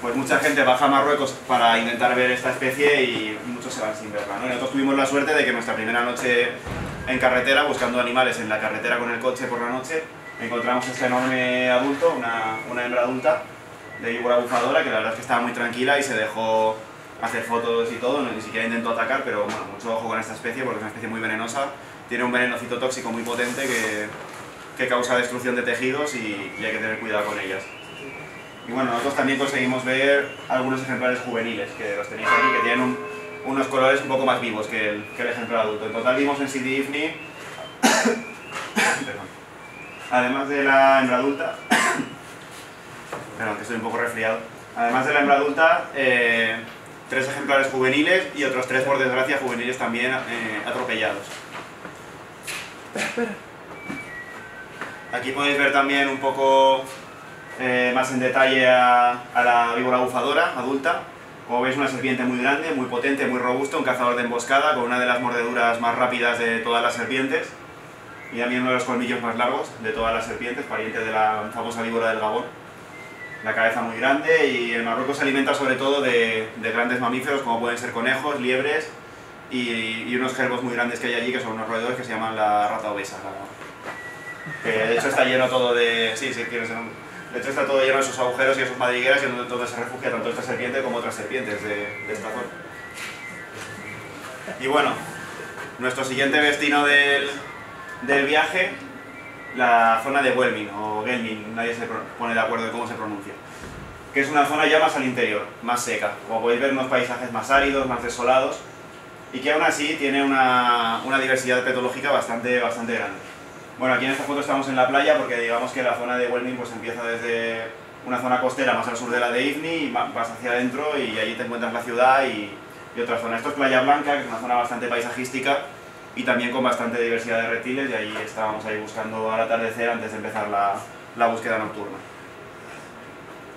Pues mucha gente baja a Marruecos para intentar ver esta especie y muchos se van sin verla. nosotros tuvimos la suerte de que nuestra primera noche en carretera, buscando animales en la carretera con el coche por la noche, encontramos este enorme adulto, una, una hembra adulta de víbora bufadora, que la verdad es que estaba muy tranquila y se dejó hacer fotos y todo, ni siquiera intentó atacar, pero bueno, mucho ojo con esta especie porque es una especie muy venenosa, tiene un veneno citotóxico muy potente que, que causa destrucción de tejidos y, y hay que tener cuidado con ellas. Y bueno, nosotros también conseguimos ver algunos ejemplares juveniles, que los tenéis aquí, que tienen un- unos colores un poco más vivos que el, que el ejemplar adulto. En total vimos en Sidi Ifni, además de la hembra adulta, perdón, que estoy un poco resfriado, además de la hembra adulta, eh, tres ejemplares juveniles y otros tres, por desgracia, juveniles también eh, atropellados. Aquí podéis ver también un poco eh, más en detalle a, a la víbora bufadora adulta. Como veis, una serpiente muy grande, muy potente, muy robusta, un cazador de emboscada con una de las mordeduras más rápidas de todas las serpientes y también uno de los colmillos más largos de todas las serpientes, pariente de la famosa víbora del Gabón. La cabeza muy grande y en Marruecos se alimenta sobre todo de, de grandes mamíferos como pueden ser conejos, liebres y, y unos gerbos muy grandes que hay allí que son unos roedores que se llaman la rata obesa. la- que de hecho está lleno todo de... Sí, sí, tienes un- De hecho está todo lleno de sus agujeros y de sus madrigueras y donde, donde se refugia tanto esta serpiente como otras serpientes de, esta zona. Y bueno, nuestro siguiente destino del, del viaje, la zona de Welmin o Gelmin, nadie se pone de acuerdo de cómo se pronuncia. Que es una zona ya más al interior, más seca. Como podéis ver, unos paisajes más áridos, más desolados y que aún así tiene una, una diversidad petológica bastante, bastante grande. Bueno, aquí en esta foto estamos en la playa porque digamos que la zona de Welmin pues empieza desde una zona costera más al sur de la de Ifni y va- vas hacia adentro y allí te encuentras la ciudad y, otra zona. Esto es Playa Blanca, que es una zona bastante paisajística y también con bastante diversidad de reptiles y ahí estábamos ahí buscando al atardecer antes de empezar la, la búsqueda nocturna.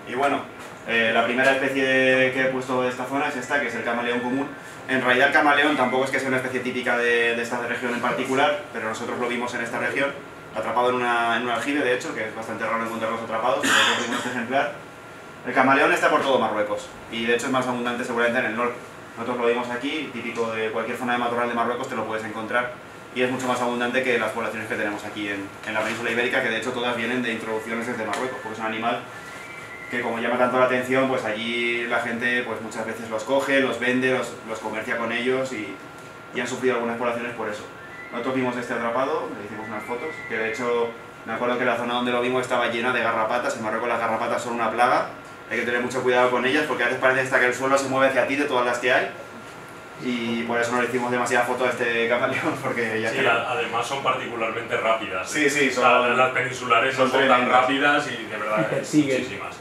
Y bueno, eh, la primera especie que he puesto de esta zona es esta, que es el camaleón común. En realidad el camaleón tampoco es que sea una especie típica de, de esta región en particular, pero nosotros lo vimos en esta región, atrapado en, una, en un aljibe de hecho, que es bastante raro encontrarlos atrapados, pero vimos este ejemplar. El camaleón está por todo Marruecos, y de hecho es más abundante seguramente en el norte. Nosotros lo vimos aquí, típico de cualquier zona de matorral de Marruecos te lo puedes encontrar, y es mucho más abundante que las poblaciones que tenemos aquí en, en la península ibérica, que de hecho todas vienen de introducciones desde Marruecos, porque es un animal que como llama tanto la atención, pues allí la gente pues muchas veces los coge, los vende, los, los comercia con ellos y, y han sufrido algunas poblaciones por eso. Nosotros vimos este atrapado, le hicimos unas fotos, que de hecho me acuerdo que la zona donde lo vimos estaba llena de garrapatas, en Marruecos las garrapatas son una plaga, hay que tener mucho cuidado con ellas porque a veces parece hasta que el suelo se mueve hacia ti de todas las que hay y por eso no le hicimos demasiada foto a este camaleón porque ya Sí, que... además son particularmente rápidas. Sí, sí, son- las peninsulares son no son tan rápidas y de verdad es muchísimas.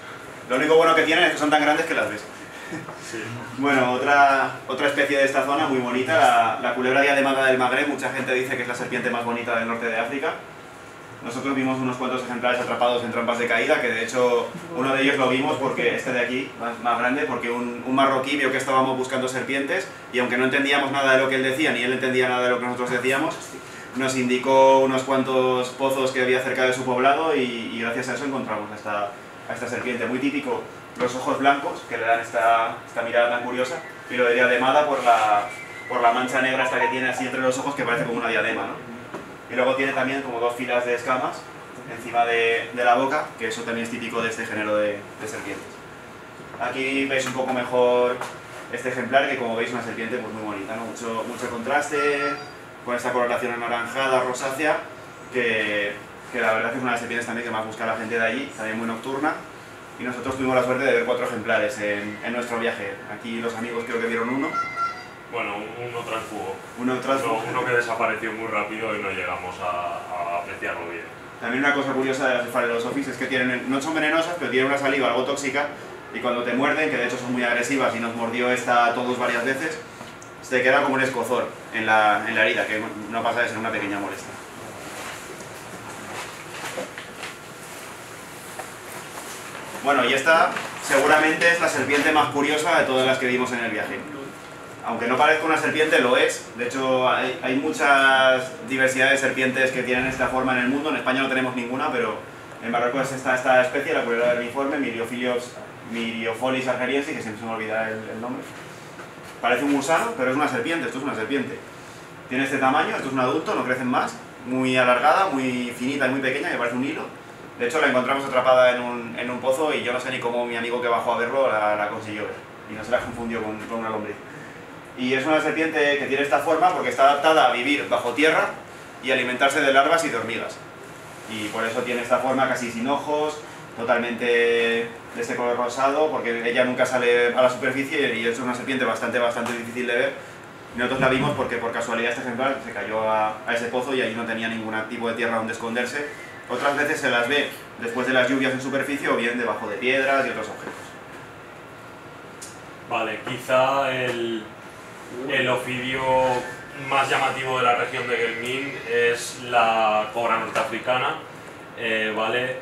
Lo único bueno que tienen es que son tan grandes que las ves. Sí. Bueno, otra, otra especie de esta zona muy bonita, la, la culebra diademada del Magreb, mucha gente dice que es la serpiente más bonita del norte de África. Nosotros vimos unos cuantos ejemplares atrapados en trampas de caída, que de hecho uno de ellos lo vimos porque este de aquí, más, más grande, porque un, un marroquí vio que estábamos buscando serpientes y aunque no entendíamos nada de lo que él decía, ni él entendía nada de lo que nosotros decíamos, nos indicó unos cuantos pozos que había cerca de su poblado y, y gracias a eso encontramos esta, a esta serpiente. Muy típico, los ojos blancos, que le dan esta, esta mirada tan curiosa, y lo de diademada por la, por la mancha negra esta que tiene así entre los ojos que parece como una diadema, ¿no? Y luego tiene también como dos filas de escamas encima de, de la boca, que eso también es típico de este género de, de serpientes. Aquí veis un poco mejor este ejemplar, que como veis una serpiente pues muy bonita, ¿no? mucho, mucho contraste, con esta coloración anaranjada, rosácea, que, que la verdad es que es una de las serpientes también que más busca la gente de allí, también muy nocturna. Y nosotros tuvimos la suerte de ver cuatro ejemplares en, en nuestro viaje. Aquí los amigos creo que vieron uno. Bueno, un- uno transfugo. Uno tras Uno, uno que desapareció muy rápido y no llegamos a, a apreciarlo bien. También una cosa curiosa de las Sphaerosophis es que tienen, no son venenosas, pero tienen una saliva algo tóxica y cuando te muerden, que de hecho son muy agresivas y nos mordió esta a todos varias veces, se te queda como un escozor en la, en la herida, que no pasa de ser una pequeña molestia. Bueno, y esta seguramente es la serpiente más curiosa de todas las que vimos en el viaje. Aunque no parezca una serpiente, lo es. De hecho, hay, muchas diversidades de serpientes que tienen esta forma en el mundo. En España no tenemos ninguna, pero en Marruecos está esta especie, la culebra vermiforme, Myriofolis argeriensis, que siempre se me olvida el, el nombre. Parece un gusano, pero es una serpiente, esto es una serpiente. Tiene este tamaño, esto es un adulto, no crecen más. Muy alargada, muy finita y muy pequeña, que parece un hilo. De hecho, la encontramos atrapada en un, en un pozo y yo no sé ni cómo mi amigo que bajó a verlo la, consiguió ver. Y no se la confundió con, con una lombriz. Y es una serpiente que tiene esta forma porque está adaptada a vivir bajo tierra y alimentarse de larvas y de hormigas. Y por eso tiene esta forma casi sin ojos, totalmente de este color rosado, porque ella nunca sale a la superficie y es una serpiente bastante, bastante difícil de ver. Nosotros la vimos porque por casualidad este ejemplar se cayó a, a ese pozo y allí no tenía ningún tipo de tierra donde esconderse. Otras veces se las ve después de las lluvias en superficie o bien debajo de piedras y otros objetos. Vale, quizá el, el ofidio más llamativo de la región de Gelmin es la cobra norteafricana, eh, ¿vale?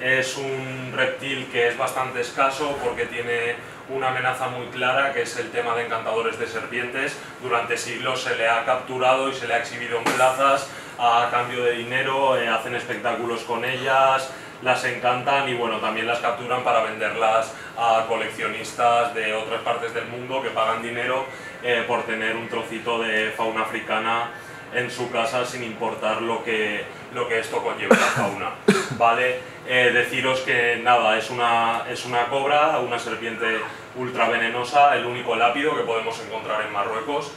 Es un reptil que es bastante escaso porque tiene una amenaza muy clara que es el tema de encantadores de serpientes. Durante siglos se le ha capturado y se le ha exhibido en plazas a cambio de dinero, eh, hacen espectáculos con ellas, las encantan y bueno, también las capturan para venderlas a coleccionistas de otras partes del mundo que pagan dinero eh, por tener un trocito de fauna africana en su casa sin importar lo que, lo que esto conlleva la fauna. ¿Vale? Eh, deciros que nada, es una, es una cobra, una serpiente ultra venenosa, el único lápido que podemos encontrar en Marruecos.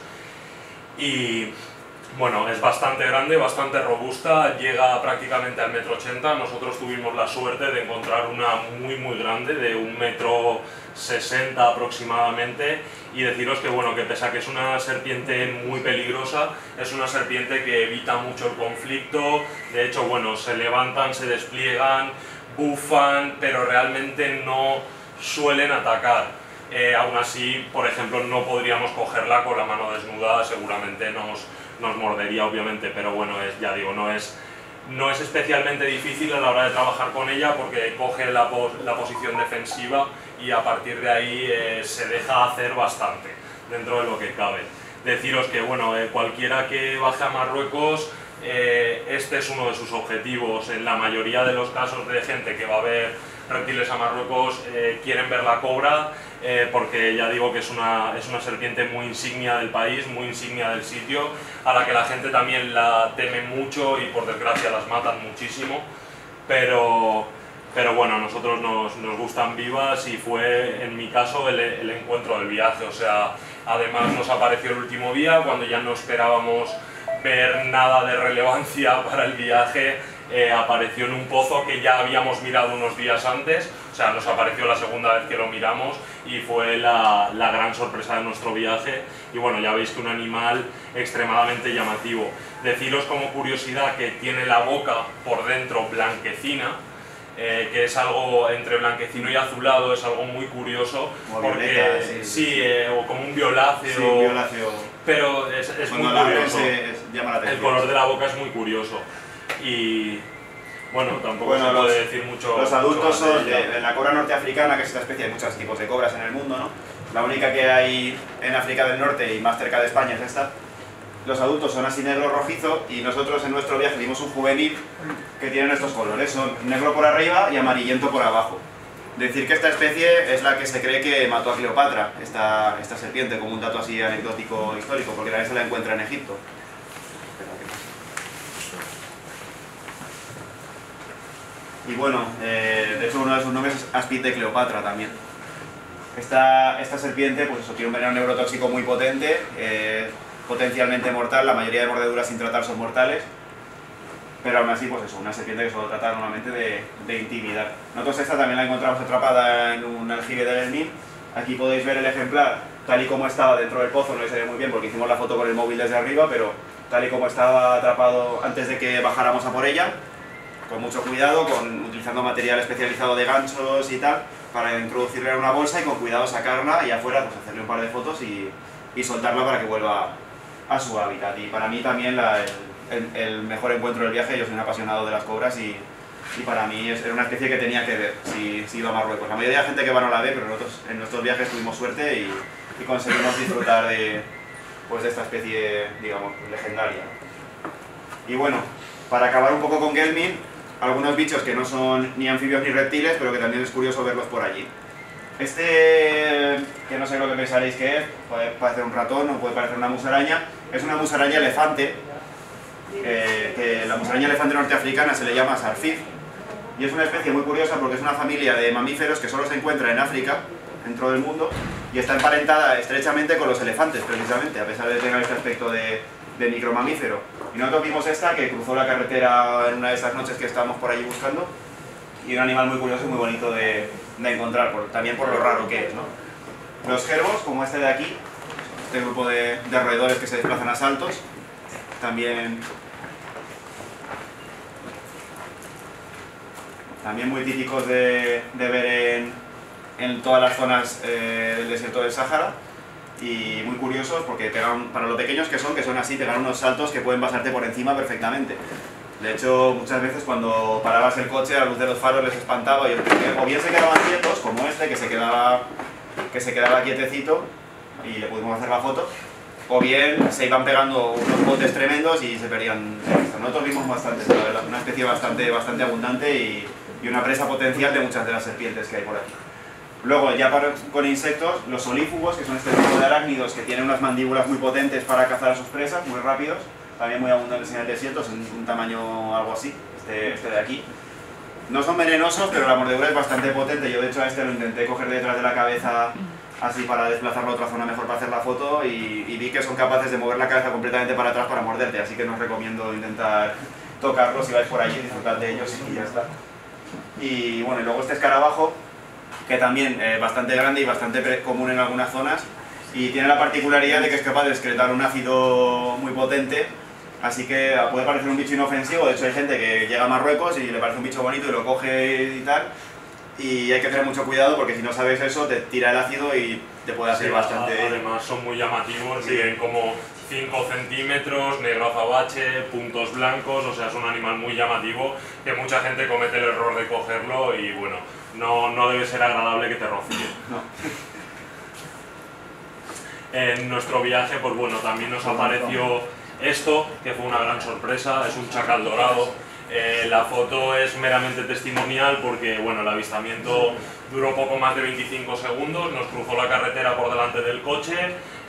Y bueno, es bastante grande, bastante robusta, llega prácticamente al metro ochenta. Nosotros tuvimos la suerte de encontrar una muy muy grande, de un metro sesenta aproximadamente, y deciros que bueno, que pese a que es una serpiente muy peligrosa, es una serpiente que evita mucho el conflicto. De hecho, bueno, se levantan, se despliegan, bufan, pero realmente no suelen atacar. Eh, aún así, por ejemplo, no podríamos cogerla con la mano desnuda, seguramente nos, nos mordería obviamente, pero bueno, es, ya digo, no es, no es especialmente difícil a la hora de trabajar con ella porque coge la, pos- la posición defensiva y a partir de ahí eh, se deja hacer bastante dentro de lo que cabe. Deciros que bueno, eh, cualquiera que baje a Marruecos, eh, este es uno de sus objetivos. En la mayoría de los casos de gente que va a ver reptiles a Marruecos eh, quieren ver la cobra eh, porque ya digo que es una, es una serpiente muy insignia del país, muy insignia del sitio, a la que la gente también la teme mucho y por desgracia las matan muchísimo, pero, pero bueno, a nosotros nos, nos gustan vivas y fue en mi caso el, encuentro del viaje, o sea, además nos apareció el último día cuando ya no esperábamos ver nada de relevancia para el viaje, eh, apareció en un pozo que ya habíamos mirado unos días antes, o sea, nos apareció la segunda vez que lo miramos y fue la, la gran sorpresa de nuestro viaje. Y bueno, ya veis que un animal extremadamente llamativo. Deciros como curiosidad que tiene la boca por dentro blanquecina, eh, que es algo entre blanquecino y azulado, es algo muy curioso, Como porque violeta, sí. sí, eh, o como un violáceo, Sí, violáceo. pero es, es muy curioso. es- llama la El color de la boca es muy curioso. Y bueno, tampoco Bueno, se los- puede decir mucho. Los adultos son de de, de la cobra norteafricana, que es esta especie, hay muchos tipos de cobras en el mundo, ¿no? La única que hay en África del Norte y más cerca de España es esta. Los adultos son así negro rojizo y nosotros en nuestro viaje vimos un juvenil que tienen estos colores, son negro por arriba y amarillento por abajo. Decir que esta especie es la que se cree que mató a Cleopatra, esta, esta serpiente, como un dato así anecdótico histórico, porque también se la encuentra en Egipto. Y bueno, eh, de hecho uno de sus nombres es Aspid Cleopatra también. Esta, esta serpiente pues eso, tiene un veneno neurotóxico muy potente, eh, potencialmente mortal, la mayoría de mordeduras sin tratar son mortales. pero aún así, pues eso, una serpiente que solo trata normalmente de, de intimidar. Nosotros esta también la encontramos atrapada en un aljibe de Belmín. Aquí podéis ver el ejemplar tal y como estaba dentro del pozo, no se ve muy bien porque hicimos la foto con el móvil desde arriba, pero tal y como estaba atrapado antes de que bajáramos a por ella, con mucho cuidado, con, utilizando material especializado de ganchos y tal, para introducirla en una bolsa y con cuidado sacarla y afuera pues hacerle un par de fotos y, y soltarla para que vuelva a su hábitat. Y para mí también la, el, el, mejor encuentro del viaje, yo soy un apasionado de las cobras y, y para mí era una especie que tenía que ver si, si, iba a Marruecos. La mayoría de la gente que va no la ve, pero nosotros en nuestros viajes tuvimos suerte y, y conseguimos disfrutar de, pues, de esta especie, digamos, legendaria. Y bueno, para acabar un poco con Gelmin, algunos bichos que no son ni anfibios ni reptiles, pero que también es curioso verlos por allí. Este, que no sé lo que pensaréis que es, puede parecer un ratón o puede parecer una musaraña, es una musaraña elefante, eh, que la musaraña elefante norteafricana se le llama sarfid, y es una especie muy curiosa porque es una familia de mamíferos que solo se encuentra en África, dentro del mundo, y está emparentada estrechamente con los elefantes, precisamente, a pesar de tener este aspecto de, de micromamífero. Y nosotros vimos esta que cruzó la carretera en una de esas noches que estábamos por allí buscando, y un animal muy curioso y muy bonito de, de encontrar, también por lo raro que es. Los gerbos, como este de aquí, este grupo de, de roedores que se desplazan a saltos, también también muy típicos de, de ver en, en, todas las zonas eh, del desierto del Sáhara y muy curiosos porque pegan, para lo pequeños que son, que son así, pegan unos saltos que pueden pasarte por encima perfectamente. De hecho, muchas veces cuando parabas el coche a la luz de los faros les espantaba y o bien se quedaban quietos, como este, que se quedaba, que se quedaba quietecito y le pudimos hacer la foto, o bien se iban pegando unos botes tremendos y se perdían Nosotros vimos bastante, la verdad, una especie bastante, bastante abundante y, y una presa potencial de muchas de las serpientes que hay por aquí. Luego, ya para, con insectos, los olífugos, que son este tipo de arácnidos que tienen unas mandíbulas muy potentes para cazar a sus presas, muy rápidos, también muy abundantes en el desierto, son un tamaño algo así, este, este de aquí. No son venenosos, pero la mordedura es bastante potente. Yo de hecho a este lo intenté coger detrás de la cabeza así para desplazarlo a otra zona mejor para hacer la foto y, vi que son capaces de mover la cabeza completamente para atrás para morderte, así que no recomiendo intentar tocarlos si vais por allí, disfrutad de ellos y ya está. Y bueno, y luego este escarabajo, que también es eh, bastante grande y bastante común en algunas zonas, y tiene la particularidad de que es capaz de excretar un ácido muy potente, así que puede parecer un bicho inofensivo, de hecho hay gente que llega a Marruecos y le parece un bicho bonito y lo coge y tal, y hay que tener mucho cuidado porque si no sabes eso te tira el ácido y te puede hacer sí, bastante... Además son muy llamativos, sí. tienen como 5 centímetros, negro azabache, puntos blancos, o sea es un animal muy llamativo que mucha gente comete el error de cogerlo y bueno, no, no debe ser agradable que te rocíe. No. En nuestro viaje pues bueno también nos apareció esto, que fue una gran sorpresa, es un chacal dorado eh, la foto es meramente testimonial porque bueno, el avistamiento duró poco más de 25 segundos, nos cruzó la carretera por delante del coche,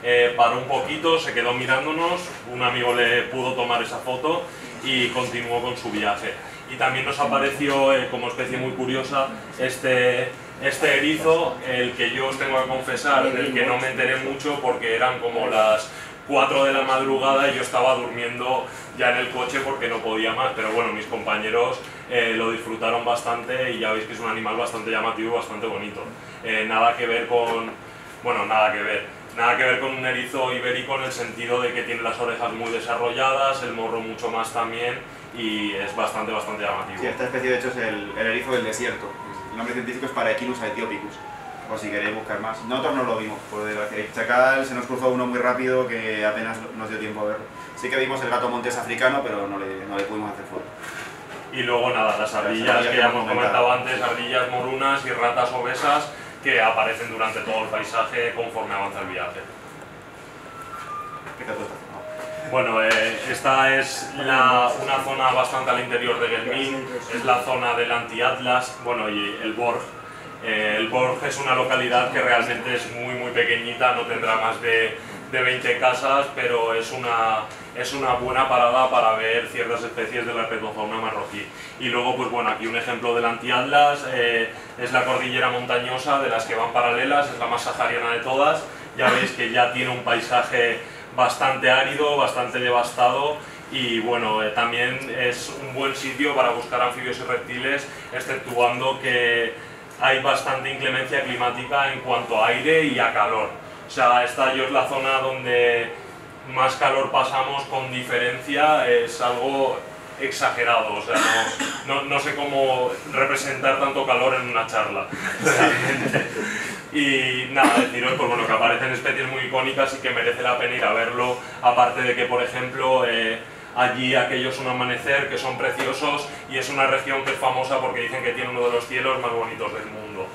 eh, paró un poquito, se quedó mirándonos, un amigo le pudo tomar esa foto y continuó con su viaje. Y también nos apareció eh, como especie muy curiosa este, este erizo, el que yo os tengo que confesar, del que no me enteré mucho porque eran como las 4 de la madrugada y yo estaba durmiendo ya en el coche porque no podía más, pero bueno, mis compañeros eh, lo disfrutaron bastante y ya veis que es un animal bastante llamativo y bastante bonito. Eh, nada que ver con, bueno, nada que ver, nada que ver con un erizo ibérico en el sentido de que tiene las orejas muy desarrolladas, el morro mucho más también y es bastante, bastante llamativo. Sí, esta especie de hecho es el, el erizo del desierto, el nombre científico es Paraequinus aethiopicus por si queréis buscar más. Nosotros no lo vimos, por desgracia. El chacal se nos cruzó uno muy rápido que apenas nos dio tiempo a verlo. Sí que vimos el gato montés africano, pero no le, no le pudimos hacer foto. Y luego nada, las ardillas que ya hemos comentado antes, ardillas morunas y ratas obesas que aparecen durante todo el paisaje conforme avanza el viaje. ¿Qué. Bueno, eh, esta es una zona bastante al interior de Gelmín, es la zona del Anti-Atlas, bueno, y el Borg, eh, el Borg es una localidad que realmente es muy muy pequeñita, no tendrá más de, de 20 casas, pero es una, es una buena parada para ver ciertas especies de la herpetofauna marroquí. Y luego, pues bueno, aquí un ejemplo del antiatlas, eh, es la cordillera montañosa de las que van paralelas, es la más sahariana de todas. Ya veis que ya tiene un paisaje bastante árido, bastante devastado y bueno, eh, también es un buen sitio para buscar anfibios y reptiles, exceptuando que hay bastante inclemencia climática en cuanto a aire y a calor. O sea, esta yo es la zona donde más calor pasamos con diferencia, es algo exagerado, o sea, no, no, sé cómo representar tanto calor en una charla, realmente. Y nada, deciros pues bueno, que aparecen especies muy icónicas y que merece la pena ir a verlo, aparte de que, por ejemplo, eh, allí aquellos un amanecer que son preciosos y es una región que es famosa porque dicen que tiene uno de los cielos más bonitos del mundo.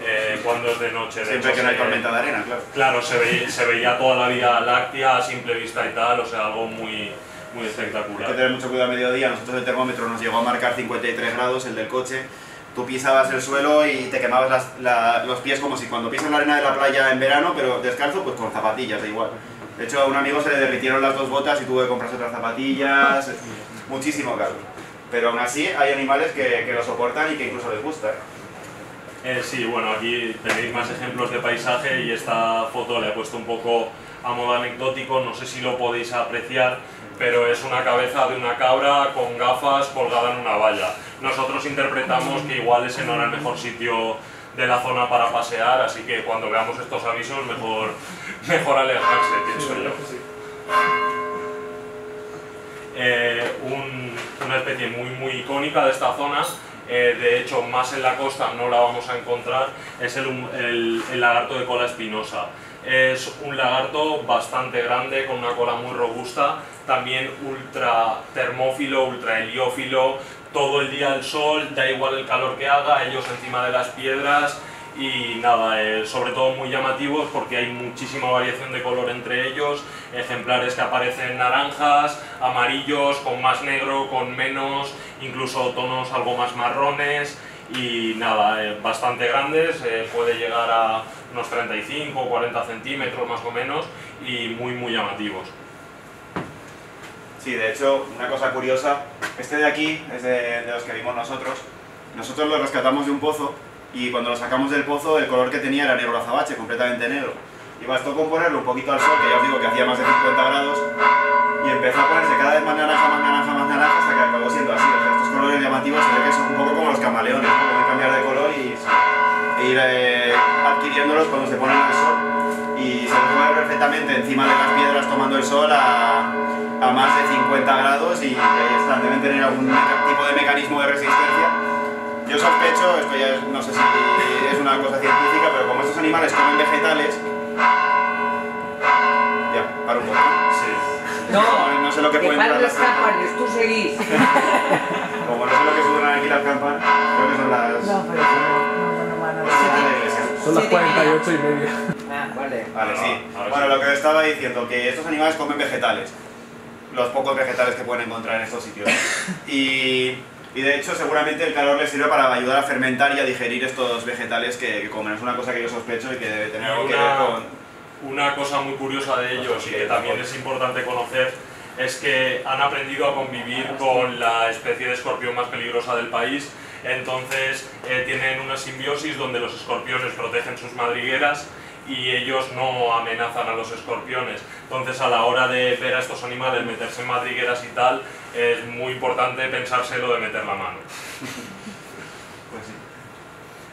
Eh, cuando es de noche. Siempre que no hay tormenta de arena, claro. Claro, se, veía, se veía toda la Vía Láctea a simple vista y tal, o sea, algo muy, muy espectacular. Hay que tener mucho cuidado a mediodía, nosotros el termómetro nos llegó a marcar 53 grados, el del coche, tú pisabas el suelo y te quemabas los pies como si cuando pisas la arena de la playa en verano, pero descalzo, pues con zapatillas, da igual. De hecho, a un amigo se le derritieron las dos botas y tuvo que comprarse otras zapatillas, muchísimo calor. Pero aún así hay animales que, que lo soportan y que incluso les gusta. Eh, sí, bueno, aquí tenéis más ejemplos de paisaje y esta foto le he puesto un poco a modo anecdótico, no sé si lo podéis apreciar, pero es una cabeza de una cabra con gafas colgada en una valla. Nosotros interpretamos que igual ese no era el mejor sitio de la zona para pasear, así que cuando veamos estos avisos mejor, mejor alejarse, pienso yo. Eh, una especie muy, muy icónica de esta zona, eh, de hecho más en la costa no la vamos a encontrar, es el, el lagarto de cola espinosa. Es un lagarto bastante grande, con una cola muy robusta, también ultra termófilo, ultra heliófilo, todo el día al sol, da igual el calor que haga, ellos encima de las piedras. Y nada, eh, sobre todo muy llamativos porque hay muchísima variación de color entre ellos, ejemplares que aparecen naranjas, amarillos, con más negro, con menos, incluso tonos algo más marrones. Y nada, eh, bastante grandes, eh, puede llegar a unos 35 o 40 centímetros más o menos y muy muy llamativos. Sí, de hecho, una cosa curiosa, este de aquí es de, los que vimos nosotros. Nosotros lo rescatamos de un pozo y cuando lo sacamos del pozo el color que tenía era negro azabache, completamente negro. Y bastó con ponerlo un poquito al sol, que ya os digo que hacía más de 50 grados, y empezó a ponerse cada vez más naranja, más naranja, más naranja, hasta que acabó siendo así. O sea, estos colores llamativos se ve que son un poco como los camaleones, pueden cambiar de color y, ir eh, adquiriéndolos cuando se ponen al sol. Y se puede ver perfectamente encima de las piedras tomando el sol a, a más de 50 grados y ahí están, deben tener algún tipo de mecanismo de resistencia. Yo sospecho, esto ya no sé si es una cosa científica, pero como estos animales comen vegetales... Ya, para un poco. Sí. No, no sé lo que, pueden las campanas, tú seguís. como no sé lo que suenan aquí las campanas, creo que son las... No, pero Son las 48 y media. Ah, vale. Vale, sí. Bueno, lo que estaba diciendo, que estos animales comen vegetales los pocos vegetales que pueden encontrar en estos sitios. Y, y, de hecho seguramente el calor les sirve para ayudar a fermentar y a digerir estos vegetales que, comen. Es una cosa que yo sospecho y que debe tener algo que ver con... Una cosa muy curiosa de ellos y que también es importante conocer es que han aprendido a convivir con la especie de escorpión más peligrosa del país, entonces eh, tienen una simbiosis donde los escorpiones protegen sus madrigueras y ellos no amenazan a los escorpiones. Entonces a la hora de ver a estos animales meterse en madrigueras y tal, es muy importante pensárselo de meter la mano. Pues sí.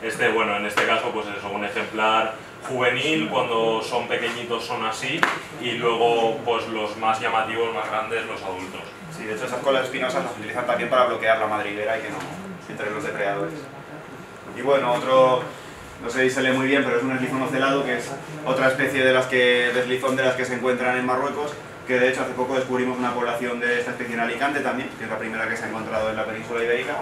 Este, bueno, en este caso, pues es un ejemplar juvenil, cuando son pequeñitos son así, y luego, pues los más llamativos, más grandes, los adultos. Sí, de hecho esas colas espinosas las utilizan también para bloquear la madriguera y que no entre los depredadores. Y bueno, otro no sé si se lee muy bien, pero es un eslizón ocelado, que es otra especie de las que, de de las que se encuentran en Marruecos, que de hecho hace poco descubrimos una población de esta especie en Alicante también, que es la primera que se ha encontrado en la península ibérica,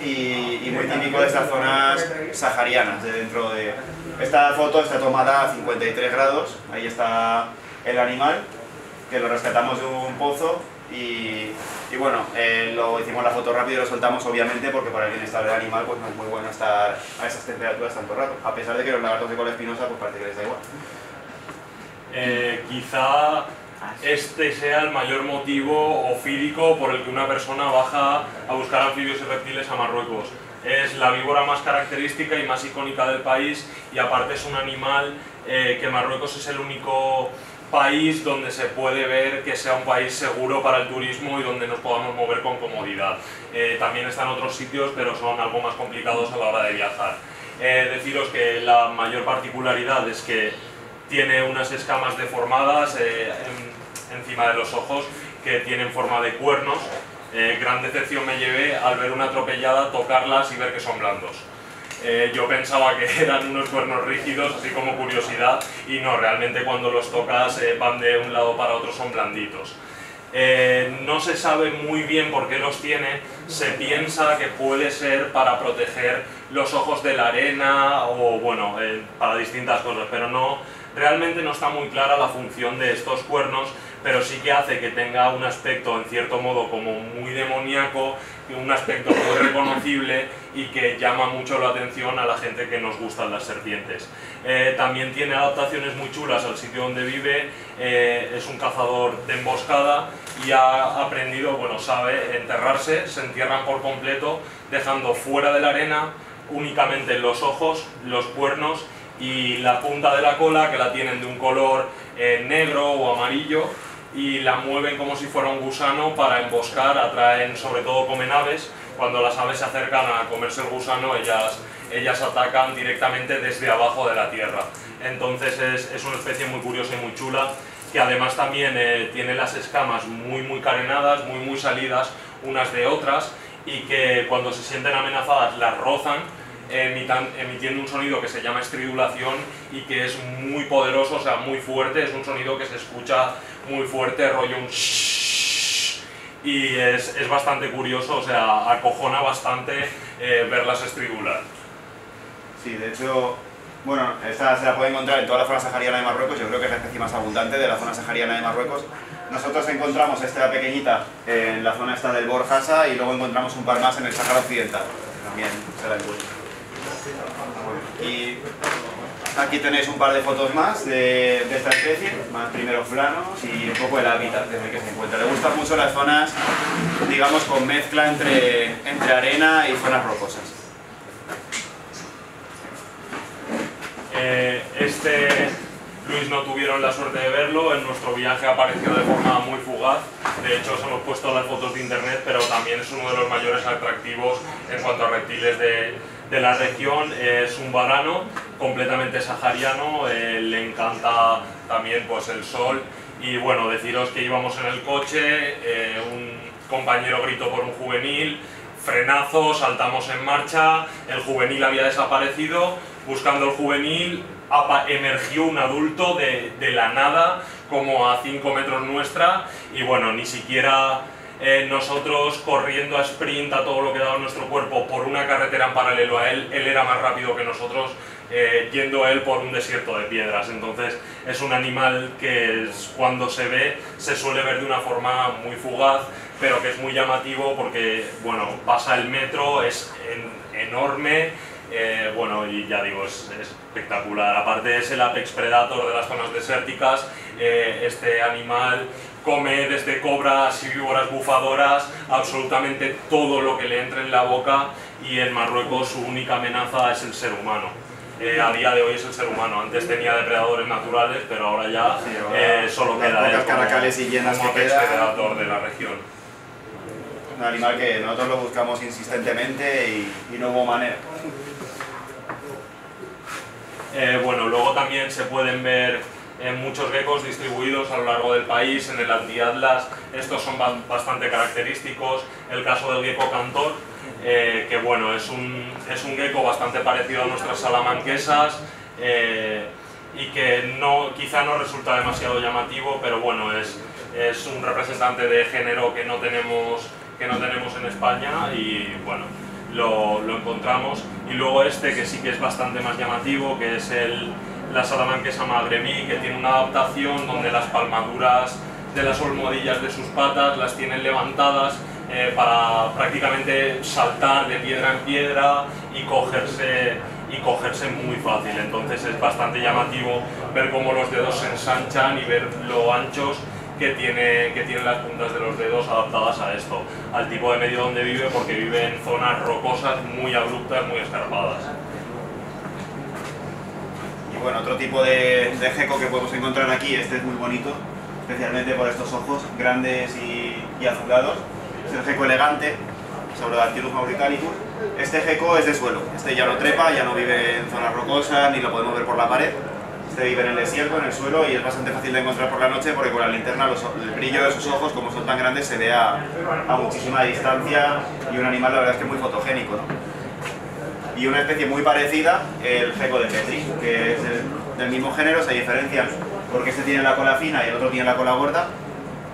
y, muy típico de estas zonas saharianas, de dentro de... Esta foto está tomada a 53 grados, ahí está el animal, que lo rescatamos de un pozo y, bueno, eh, lo hicimos la foto rápido y lo soltamos obviamente porque para el bienestar del animal pues no es muy bueno estar a esas temperaturas tanto rato, a pesar de que los lagartos de cola espinosa pues parece que les da igual. Eh, quizá este sea el mayor motivo ofídico por el que una persona baja a buscar anfibios y reptiles a Marruecos. Es la víbora más característica y más icónica del país y aparte es un animal eh, que Marruecos es el único país donde se puede ver que sea un país seguro para el turismo y donde nos podamos mover con comodidad. Eh, también están otros sitios, pero son algo más complicados a la hora de viajar. Eh, deciros que la mayor particularidad es que tiene unas escamas deformadas eh, encima de los ojos que tienen forma de cuernos. gran decepción me llevé al ver una atropellada, tocarlas y ver que son blandos. Eh, yo pensaba que eran unos cuernos rígidos, así como curiosidad, y no, realmente cuando los tocas eh, van de un lado para otro, son blanditos. Eh, no se sabe muy bien por qué los tiene, se piensa que puede ser para proteger los ojos de la arena o bueno, para distintas cosas, pero no, realmente no está muy clara la función de estos cuernos pero sí que hace que tenga un aspecto en cierto modo como muy demoníaco, un aspecto muy reconocible y que llama mucho la atención a la gente que nos gustan las serpientes. Eh, también tiene adaptaciones muy chulas al sitio donde vive, eh, es un cazador de emboscada y ha aprendido, bueno, sabe enterrarse, se entierran por completo, dejando fuera de la arena únicamente los ojos, los cuernos y la punta de la cola que la tienen de un color eh, negro o amarillo y la mueven como si fuera un gusano para emboscar, atraen, sobre todo comen aves, cuando las aves se acercan a comerse el gusano ellas, ellas atacan directamente desde abajo de la tierra. Entonces es, es una especie muy curiosa y muy chula, que además también eh, tiene las escamas muy muy carenadas, muy muy salidas unas de otras, y que cuando se sienten amenazadas las rozan, emitiendo un sonido que se llama estridulación y que es muy poderoso, o sea, muy fuerte, es un sonido que se escucha muy fuerte, rollo un y es, es bastante curioso, o sea, acojona bastante eh, verlas estridular. Sí, de hecho, bueno, esta se la puede encontrar en toda la zona sahariana de Marruecos, yo creo que es la especie más abundante de la zona sahariana de Marruecos. Nosotros encontramos esta pequeñita en la zona esta del Borjasa y luego encontramos un par más en el Sahara Occidental, también se la encuentra. Y aquí tenéis un par de fotos más de, esta especie, más primeros planos y un poco el hábitat desde que se encuentra. Le gustan mucho las zonas, digamos, con mezcla entre, entre arena y zonas rocosas. Eh, este Luis no tuvieron la suerte de verlo, en nuestro viaje apareció de forma muy fugaz, de hecho os hemos puesto las fotos de internet, pero también es uno de los mayores atractivos en cuanto a reptiles de, de la región es un varano completamente sahariano, eh, le encanta también pues, el sol. Y bueno, deciros que íbamos en el coche, eh, un compañero gritó por un juvenil, frenazo, saltamos en marcha, el juvenil había desaparecido, buscando el juvenil emergió un adulto de, de la nada como a 5 metros nuestra y bueno, ni siquiera eh, nosotros corriendo a sprint a todo lo que daba nuestro cuerpo por una carretera en paralelo a él, él era más rápido que nosotros eh, yendo él por un desierto de piedras. Entonces es un animal que cuando se ve se suele ver de una forma muy fugaz, pero que es muy llamativo porque bueno, pasa el metro, es enorme, eh, bueno, y ya digo, es, espectacular. Aparte es el apex predator de las zonas desérticas, este animal come desde cobras y víboras bufadoras, absolutamente todo lo que le entre en la boca y en Marruecos su única amenaza es el ser humano. Eh, a día de hoy es el ser humano. Antes tenía depredadores naturales, pero ahora ya eh, solo queda el caracales y llenas que depredador de la región. Un animal que nosotros lo buscamos insistentemente y, no hubo manera. Eh, bueno, luego también se pueden ver muchos geckos distribuidos a lo largo del país, en el anti-atlas, estos son bastante característicos, el caso del gecko cantor, eh, que bueno, es un, es un gecko bastante parecido a nuestras salamanquesas eh, y que no, quizá no resulta demasiado llamativo, pero bueno, es, es un representante de género que no tenemos, que no tenemos en España y bueno, lo, lo encontramos. Y luego este que sí que es bastante más llamativo, que es el, la salamanquesa magrebí, que tiene una adaptación donde las palmaduras de las olmodillas de sus patas las tienen levantadas eh, para prácticamente saltar de piedra en piedra y cogerse, y cogerse muy fácil. Entonces es bastante llamativo ver cómo los dedos se ensanchan y ver lo anchos que tiene, que tienen las puntas de los dedos adaptadas a esto, al tipo de medio donde vive, porque vive en zonas rocosas muy abruptas, muy escarpadas. Y bueno, otro tipo de, de gecko que podemos encontrar aquí, este es muy bonito, especialmente por estos ojos grandes y, y azulados. Es el gecko elegante, Saurodactylus mauritanicus. Este gecko es de suelo, este ya no trepa, ya no vive en zonas rocosas, ni lo podemos ver por la pared. Este vive en el desierto, en el suelo, y es bastante fácil de encontrar por la noche porque con la linterna los- el brillo de sus ojos, como son tan grandes, se ve a, a muchísima distancia y un animal la verdad es que muy fotogénico. ¿no? Y una especie muy parecida, el gecko de Petri, que es del mismo género, se diferencian porque este tiene la cola fina y el otro tiene la cola gorda,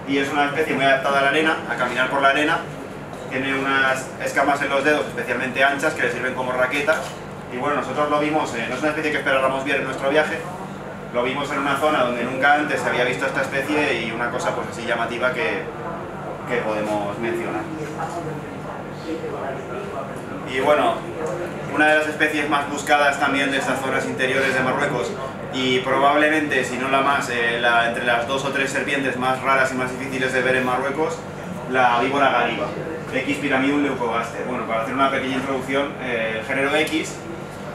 y es una especie muy adaptada a la arena, a caminar por la arena, tiene unas escamas en los dedos especialmente anchas que le sirven como raquetas, y bueno, nosotros lo vimos, eh, no es una especie que esperáramos ver en nuestro viaje, lo vimos en una zona donde nunca antes se había visto esta especie y una cosa pues así llamativa que, que podemos mencionar. Y bueno, una de las especies más buscadas también de estas zonas interiores de Marruecos y probablemente, si no la más, eh, entre las dos o tres serpientes más raras y más difíciles de ver en Marruecos, la víbora gariba, X pyramidum leucogaster. Bueno, para hacer una pequeña introducción, eh, el género X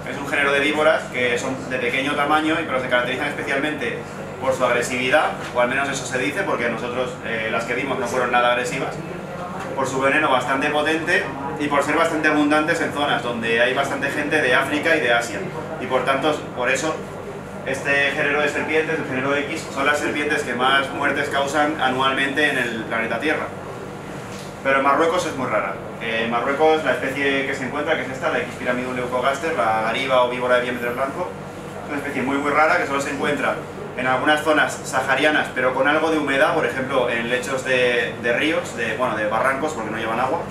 es un género de víboras que son de pequeño tamaño y pero se caracterizan especialmente por su agresividad, o al menos eso se dice, porque nosotros eh, las que vimos no fueron nada agresivas, por su veneno bastante potente y por ser bastante abundantes en zonas donde hay bastante gente de África y de Asia. Y por tanto, por eso, este género de serpientes, el género X, son las serpientes que más muertes causan anualmente en el planeta Tierra. Pero en Marruecos es muy rara. En Marruecos la especie que se encuentra, que es esta, la X-Pyramidum leucogaster, la gariba o víbora de diámetro blanco, es una especie muy muy rara que solo se encuentra en algunas zonas saharianas, pero con algo de humedad, por ejemplo en lechos de, ríos, de, bueno, de barrancos porque no llevan agua.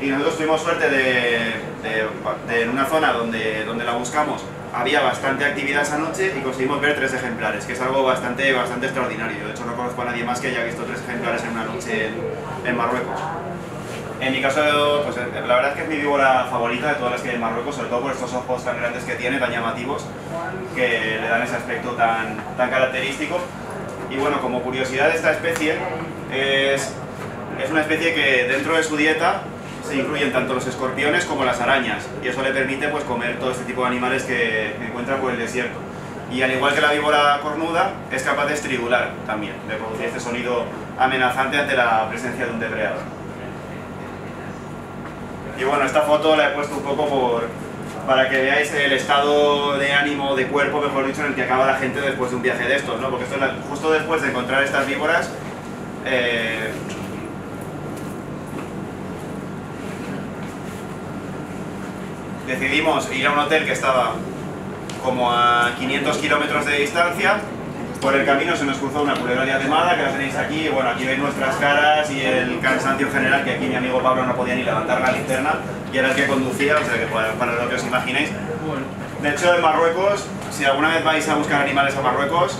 Y nosotros tuvimos suerte de, de- en una zona donde, donde la buscamos había bastante actividad esa noche y conseguimos ver tres ejemplares, que es algo bastante, bastante extraordinario. De hecho no conozco a nadie más que haya visto tres ejemplares en una noche en, en Marruecos. En mi caso, pues eh, la verdad es que es mi víbora favorita de todas las que hay en Marruecos, sobre todo por estos ojos tan grandes que tiene, tan llamativos, que le dan ese aspecto tan, tan característico. Y bueno, como curiosidad esta especie, es, es una especie que dentro de su dieta se incluyen tanto los escorpiones como las arañas, y eso le permite pues, comer todo este tipo de animales que, encuentra por el desierto. Y al igual que la víbora cornuda, es capaz de estridular también, de producir este sonido amenazante ante la presencia de un depredador. Y bueno, esta foto la he puesto un poco por, para que veáis el estado de ánimo, de cuerpo, mejor dicho, en el que acaba la gente después de un viaje de estos, ¿no? Porque esto es justo después de encontrar estas víboras, eh, decidimos ir a un hotel que estaba como a 500 kilómetros de distancia. Por el camino se nos cruzó una culebra diademada, que la tenéis aquí. Bueno, aquí veis nuestras caras y el cansancio general, que aquí mi amigo Pablo no podía ni levantar la linterna, y era el que conducía, o sea que para, para lo que os imaginéis. De hecho, en Marruecos, si alguna vez vais a buscar animales a Marruecos,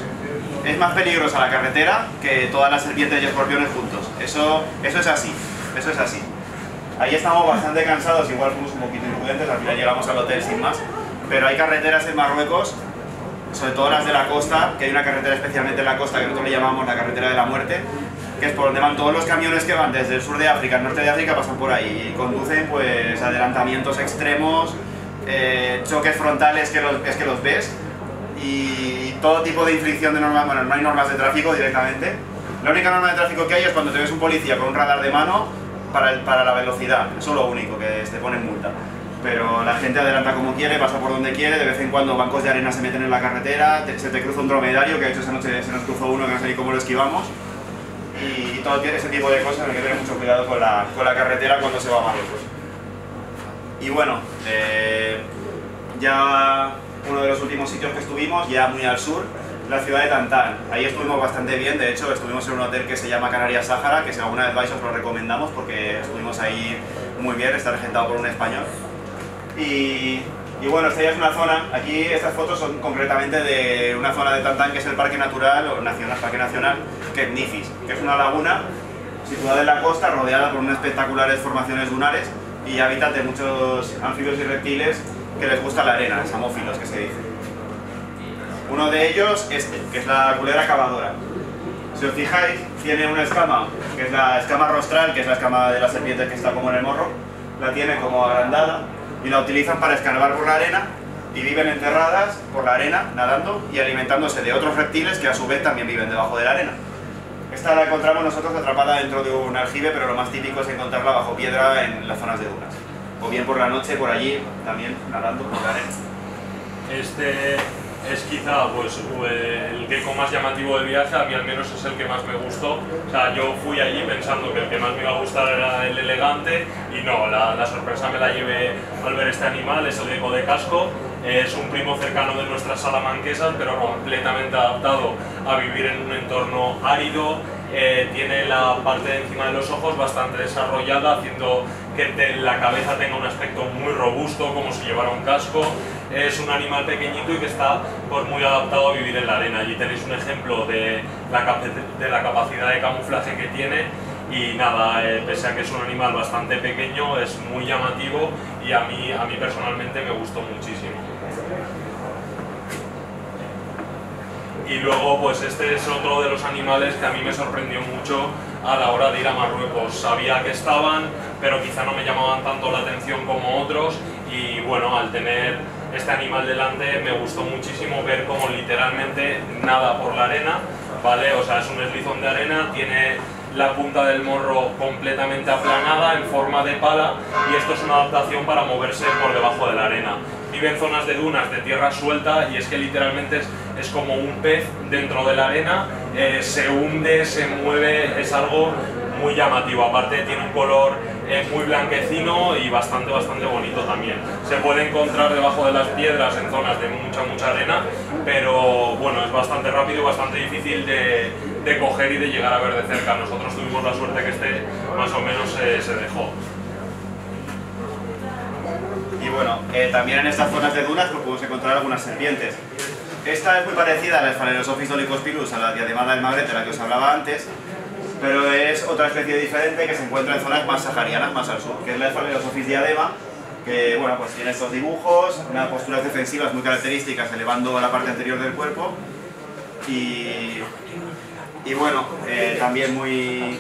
es más peligrosa la carretera que todas las serpientes y escorpiones juntos. Eso, eso es así, eso es así. Ahí estamos bastante cansados, igual fuimos un poquito imprudentes, al final llegamos al hotel sin más. Pero hay carreteras en Marruecos, sobre todo las de la costa, que hay una carretera especialmente en la costa que nosotros le llamamos la carretera de la muerte, que es por donde van todos los camiones que van desde el sur de África al norte de África, pasan por ahí y conducen pues adelantamientos extremos, eh, choques frontales que los, es que los ves y todo tipo de infracción de normas, bueno, no hay normas de tráfico directamente. La única norma de tráfico que hay es cuando te ves un policía con un radar de mano para, el- para la velocidad, eso es lo único que te ponen multa. Pero la gente adelanta como quiere, pasa por donde quiere, de vez en cuando bancos de arena se meten en la carretera, te- se te cruza un dromedario, que de hecho esa noche se nos cruzó uno que no sé ni cómo lo esquivamos, y todo ese tipo de cosas, hay que tener mucho cuidado con la, con la carretera cuando se va a Marruecos. Y bueno, eh, ya uno de los últimos sitios que estuvimos, ya muy al sur, la ciudad de Tantán. Ahí estuvimos bastante bien, de hecho estuvimos en un hotel que se llama Canarias Sáhara, que si alguna vez vais os lo recomendamos porque estuvimos ahí muy bien, está regentado por un español. Y, bueno, esta ya es una zona, aquí estas fotos son concretamente de una zona de Tantán que es el Parque Natural, o Nacional, Parque Nacional, Ketnifis, que es una laguna situada en la costa, rodeada por unas espectaculares formaciones dunares y hábitat de muchos anfibios y reptiles que les gusta la arena, samófilos que se dice. Uno de ellos este, que es la culebra cavadora. Si os fijáis, tiene una escama, que es la escama rostral, que es la escama de la serpiente que está como en el morro, la tiene como agrandada y la utilizan para escarbar por la arena y viven enterradas por la arena, nadando y alimentándose de otros reptiles que a su vez también viven debajo de la arena. Esta la encontramos nosotros atrapada dentro de un aljibe, pero lo más típico es encontrarla bajo piedra en las zonas de dunas. O bien por la noche por allí, también nadando por la arena. Este es quizá pues el gecko más llamativo del viaje, a mí al menos es el que más me gustó. O sea, yo fui allí pensando que el que más me iba a gustar era el elegante y no, la, la sorpresa me la llevé al ver este animal, es el gecko de casco. Es un primo cercano de nuestras salamanquesas, pero completamente adaptado a vivir en un entorno árido. Eh, tiene la parte de encima de los ojos bastante desarrollada, haciendo que la cabeza tenga un aspecto muy robusto, como si llevara un casco. Es un animal pequeñito y que está pues, muy adaptado a vivir en la arena. Allí tenéis un ejemplo de la, de la capacidad de camuflaje que tiene y nada, eh, pese a que es un animal bastante pequeño, es muy llamativo y a mí, a mí personalmente me gustó muchísimo. Y luego, pues este es otro de los animales que a mí me sorprendió mucho a la hora de ir a Marruecos. Sabía que estaban, pero quizá no me llamaban tanto la atención como otros y bueno, al tener este animal delante me gustó muchísimo ver cómo literalmente nada por la arena, ¿vale? O sea, es un eslizón de arena, tiene la punta del morro completamente aplanada en forma de pala y esto es una adaptación para moverse por debajo de la arena. Vive en zonas de dunas, de tierra suelta y es que literalmente es, es como un pez dentro de la arena, eh, se hunde, se mueve, es algo muy llamativo. Aparte tiene un color eh, muy blanquecino y bastante, bastante bonito también. Se puede encontrar debajo de las piedras en zonas de mucha, mucha arena, pero bueno, es bastante rápido y bastante difícil de, de coger y de llegar a ver de cerca. Nosotros tuvimos la suerte que este más o menos eh, se dejó. Y bueno, eh, también en estas zonas de dunas pues, podemos encontrar algunas serpientes. Esta es muy parecida a la Phalaenopsis dolichospirus, a la diademada del Magreb de la que os hablaba antes, pero es otra especie diferente que se encuentra en zonas más saharianas, más al sur, que es la Phalaenopsis diadema, que bueno, pues tiene estos dibujos, unas posturas defensivas muy características elevando la parte anterior del cuerpo y, y bueno, eh, también muy,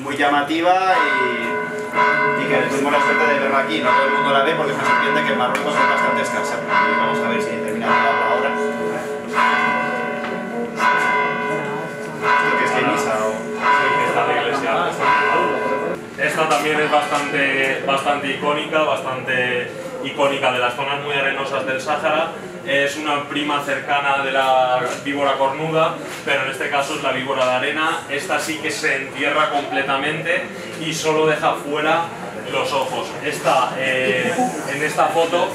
muy llamativa y, y, que tuvimos la suerte de verla aquí. No todo el mundo la ve porque es una serpiente que en Marruecos es bastante escasa. Vamos a ver si terminamos la ahora. Esta también es bastante, bastante icónica, bastante icónica de las zonas muy arenosas del Sáhara. Es una prima cercana de la víbora cornuda, pero en este caso es la víbora de arena. Esta sí que se entierra completamente y solo deja fuera los ojos. Esta, eh, en esta foto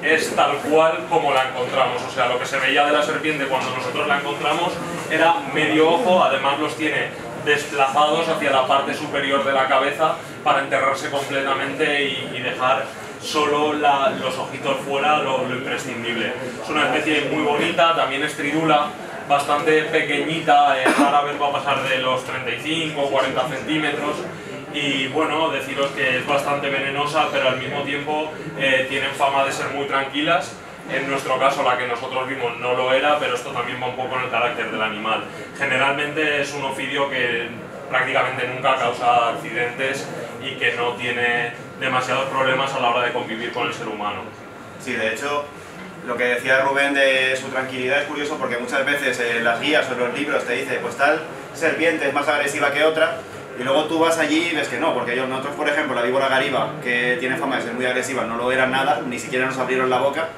es tal cual como la encontramos, o sea, lo que se veía de la serpiente cuando nosotros la encontramos era medio ojo, además los tiene desplazados hacia la parte superior de la cabeza para enterrarse completamente y, y dejar solo la, los ojitos fuera, lo, lo, imprescindible. Es una especie muy bonita, también es tridula, bastante pequeñita, eh, rara vez va a pasar de los 35 o 40 centímetros y bueno, deciros que es bastante venenosa, pero al mismo tiempo eh, tienen fama de ser muy tranquilas. En nuestro caso, la que nosotros vimos no lo era, pero esto también va un poco en el carácter del animal. Generalmente es un ofidio que prácticamente nunca causa accidentes y que no tiene demasiados problemas a la hora de convivir con el ser humano. Sí, de hecho, lo que decía Rubén de su tranquilidad es curioso porque muchas veces en las guías o los libros te dice, pues tal serpiente es más agresiva que otra, y luego tú vas allí y ves que no, porque nosotros, por ejemplo, la víbora gariba, que tiene fama de ser muy agresiva, no lo eran nada, ni siquiera nos abrieron la boca.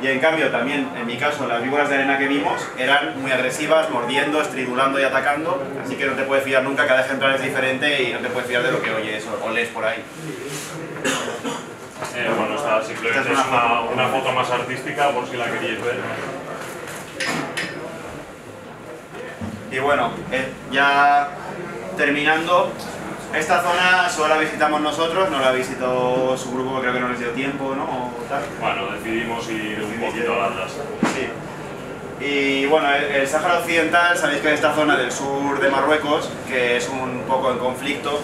Y en cambio, también, en mi caso, las víboras de arena que vimos eran muy agresivas, mordiendo, estridulando y atacando, así que no te puedes fiar nunca, cada ejemplar es diferente y no te puedes fiar de lo que oyes o, lees por ahí. Eh, bueno, esta simplemente es, una, es una, foto. una, foto más artística, por si la queréis ver. Y bueno, eh, ya terminando, esta zona solo la visitamos nosotros, no la visitó su grupo, creo que no les dio tiempo, ¿no? O tal. Bueno, decidimos ir un poquito a Atlas. Sí. Y bueno, el, el Sáhara Occidental, sabéis que es esta zona del sur de Marruecos, que es un poco en conflicto,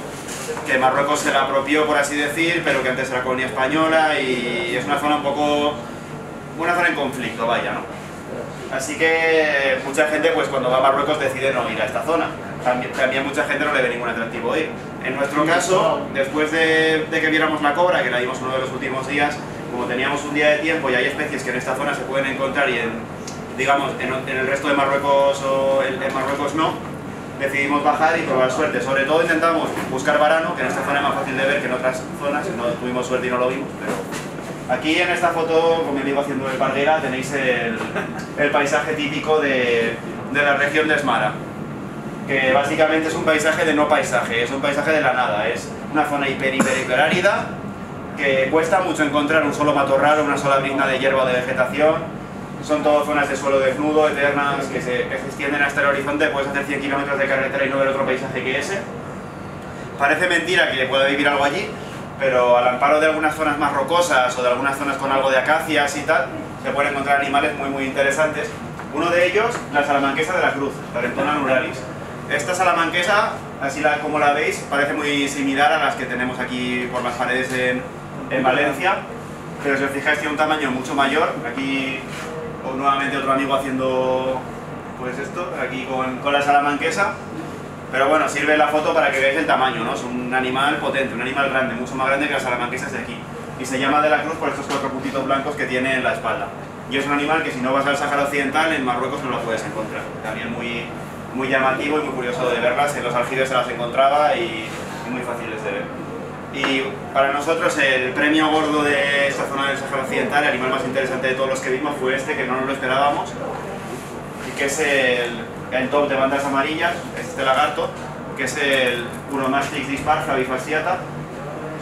que Marruecos se la apropió, por así decir, pero que antes era colonia española y es una zona un poco... una zona en conflicto, vaya, ¿no? Así que mucha gente, pues cuando va a Marruecos decide no ir a esta zona. También, también mucha gente no le ve ningún atractivo ir. En nuestro caso, después de, que viéramos la cobra, que la vimos uno de los últimos días, como teníamos un día de tiempo y hay especies que en esta zona se pueden encontrar y en, digamos, en, el resto de Marruecos o en, Marruecos no, decidimos bajar y probar suerte. Sobre todo intentamos buscar varano, que en esta zona es más fácil de ver que en otras zonas, no tuvimos suerte y no lo vimos, pero aquí en esta foto, como digo haciendo el Parguera, tenéis el, el paisaje típico de, de la región de Esmara que básicamente es un paisaje de no paisaje, es un paisaje de la nada, es una zona hiper, hiper, hiper que cuesta mucho encontrar un solo matorral o una sola brizna de hierba o de vegetación, son todas zonas de suelo desnudo, eternas, que se, que se extienden hasta el horizonte, puedes hacer 100 kilómetros de carretera y no ver otro paisaje que ese. Parece mentira que pueda vivir algo allí, pero al amparo de algunas zonas más rocosas o de algunas zonas con algo de acacias y tal, se pueden encontrar animales muy muy interesantes. Uno de ellos, la salamanquesa de la cruz, Tarentona nuralis. Esta salamanquesa, así como la veis, parece muy similar a las que tenemos aquí por las paredes en, en Valencia, pero si os fijáis tiene un tamaño mucho mayor. Aquí o nuevamente otro amigo haciendo pues esto, aquí con, con la salamanquesa. Pero bueno, sirve la foto para que veáis el tamaño, ¿no? Es un animal potente, un animal grande, mucho más grande que las salamanquesas de aquí. Y se llama de la cruz por estos cuatro puntitos blancos que tiene en la espalda. Y es un animal que si no vas al Sáhara Occidental, en Marruecos no lo puedes encontrar. También muy, muy llamativo y muy curioso de verlas. En los aljibes se las encontraba y, muy fáciles de ver. Y para nosotros el premio gordo de esta zona del Sáhara Occidental, el animal más interesante de todos los que vimos, fue este, que no nos lo esperábamos, y que es el, el top de bandas amarillas, es este lagarto, que es el Uromastix dispar flavifasciata.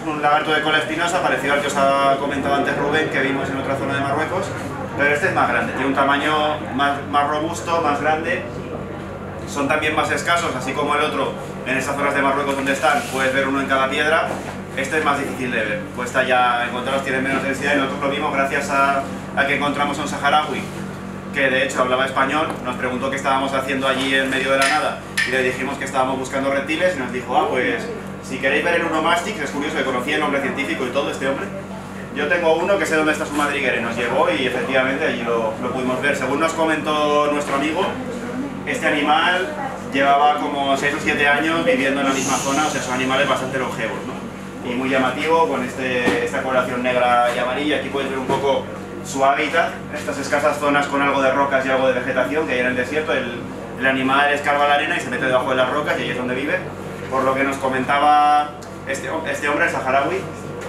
Es un lagarto de cola espinosa, parecido al que os ha comentado antes Rubén, que vimos en otra zona de Marruecos, pero este es más grande, tiene un tamaño más, más robusto, más grande, son también más escasos, así como el otro en estas zonas de Marruecos donde están, puedes ver uno en cada piedra, este es más difícil de ver, cuesta ya encontrarlos, tienen menos densidad y nosotros lo vimos gracias a, a que encontramos a un saharaui que de hecho hablaba español, nos preguntó qué estábamos haciendo allí en medio de la nada y le dijimos que estábamos buscando reptiles y nos dijo, ah pues si queréis ver el Unomastix, es curioso que conocía el nombre científico y todo este hombre, yo tengo uno que sé dónde está su madriguera y nos llevó y efectivamente allí lo, lo pudimos ver. Según nos comentó nuestro amigo, este animal llevaba como 6 o 7 años viviendo en la misma zona, o sea, son animales bastante longevos, ¿no? Y muy llamativo, con este, esta coloración negra y amarilla. Aquí puedes ver un poco su hábitat, estas escasas zonas con algo de rocas y algo de vegetación que hay en el desierto. El, el animal escarba la arena y se mete debajo de las rocas y ahí es donde vive. Por lo que nos comentaba este, este hombre, el saharaui,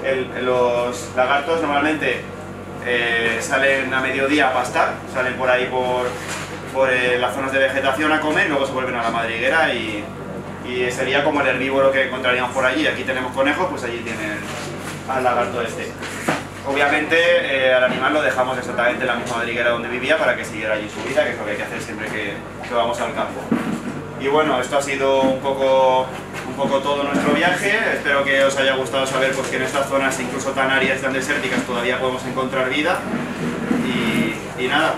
el, los lagartos normalmente eh, salen a mediodía a pastar, salen por ahí por, por eh, las zonas de vegetación a comer, luego se vuelven a la madriguera y, y sería como el herbívoro que encontraríamos por allí. Aquí tenemos conejos, pues allí tienen al lagarto este. Obviamente eh, al animal lo dejamos exactamente en la misma madriguera donde vivía para que siguiera allí su vida, que es lo que hay que hacer siempre que, que vamos al campo. Y bueno, esto ha sido un poco, un poco todo nuestro viaje. Espero que os haya gustado saber pues, que en estas zonas, incluso tan áridas, tan desérticas, todavía podemos encontrar vida. Y, y nada,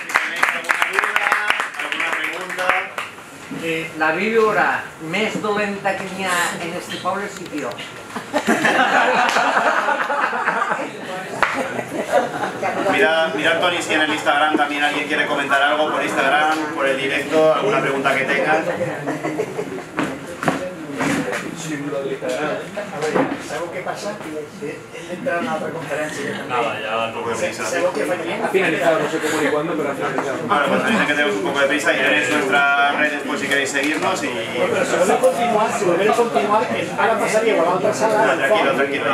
si tenéis alguna duda, alguna pregunta, Eh, la víbora més dolenta que ha en este poble sitio. Mira, mira Tony si en el Instagram también alguien quiere comentar algo por Instagram, por el directo, alguna pregunta que tengan. Sabeu què passa? Que hem d'entrar a una altra conferència. que també- Nada, ya Pues què faríem? Ha finalizado, no sé cómo ni cuándo, pero ha finalizado. Bueno, pues dicen que tenemos un poco de prisa y tenéis nuestras redes por si queréis seguirnos y... Però si voleu continuar, si voleu continuar, que ara passaríeu a l'altra sala. No, tranquilo, tranquilo,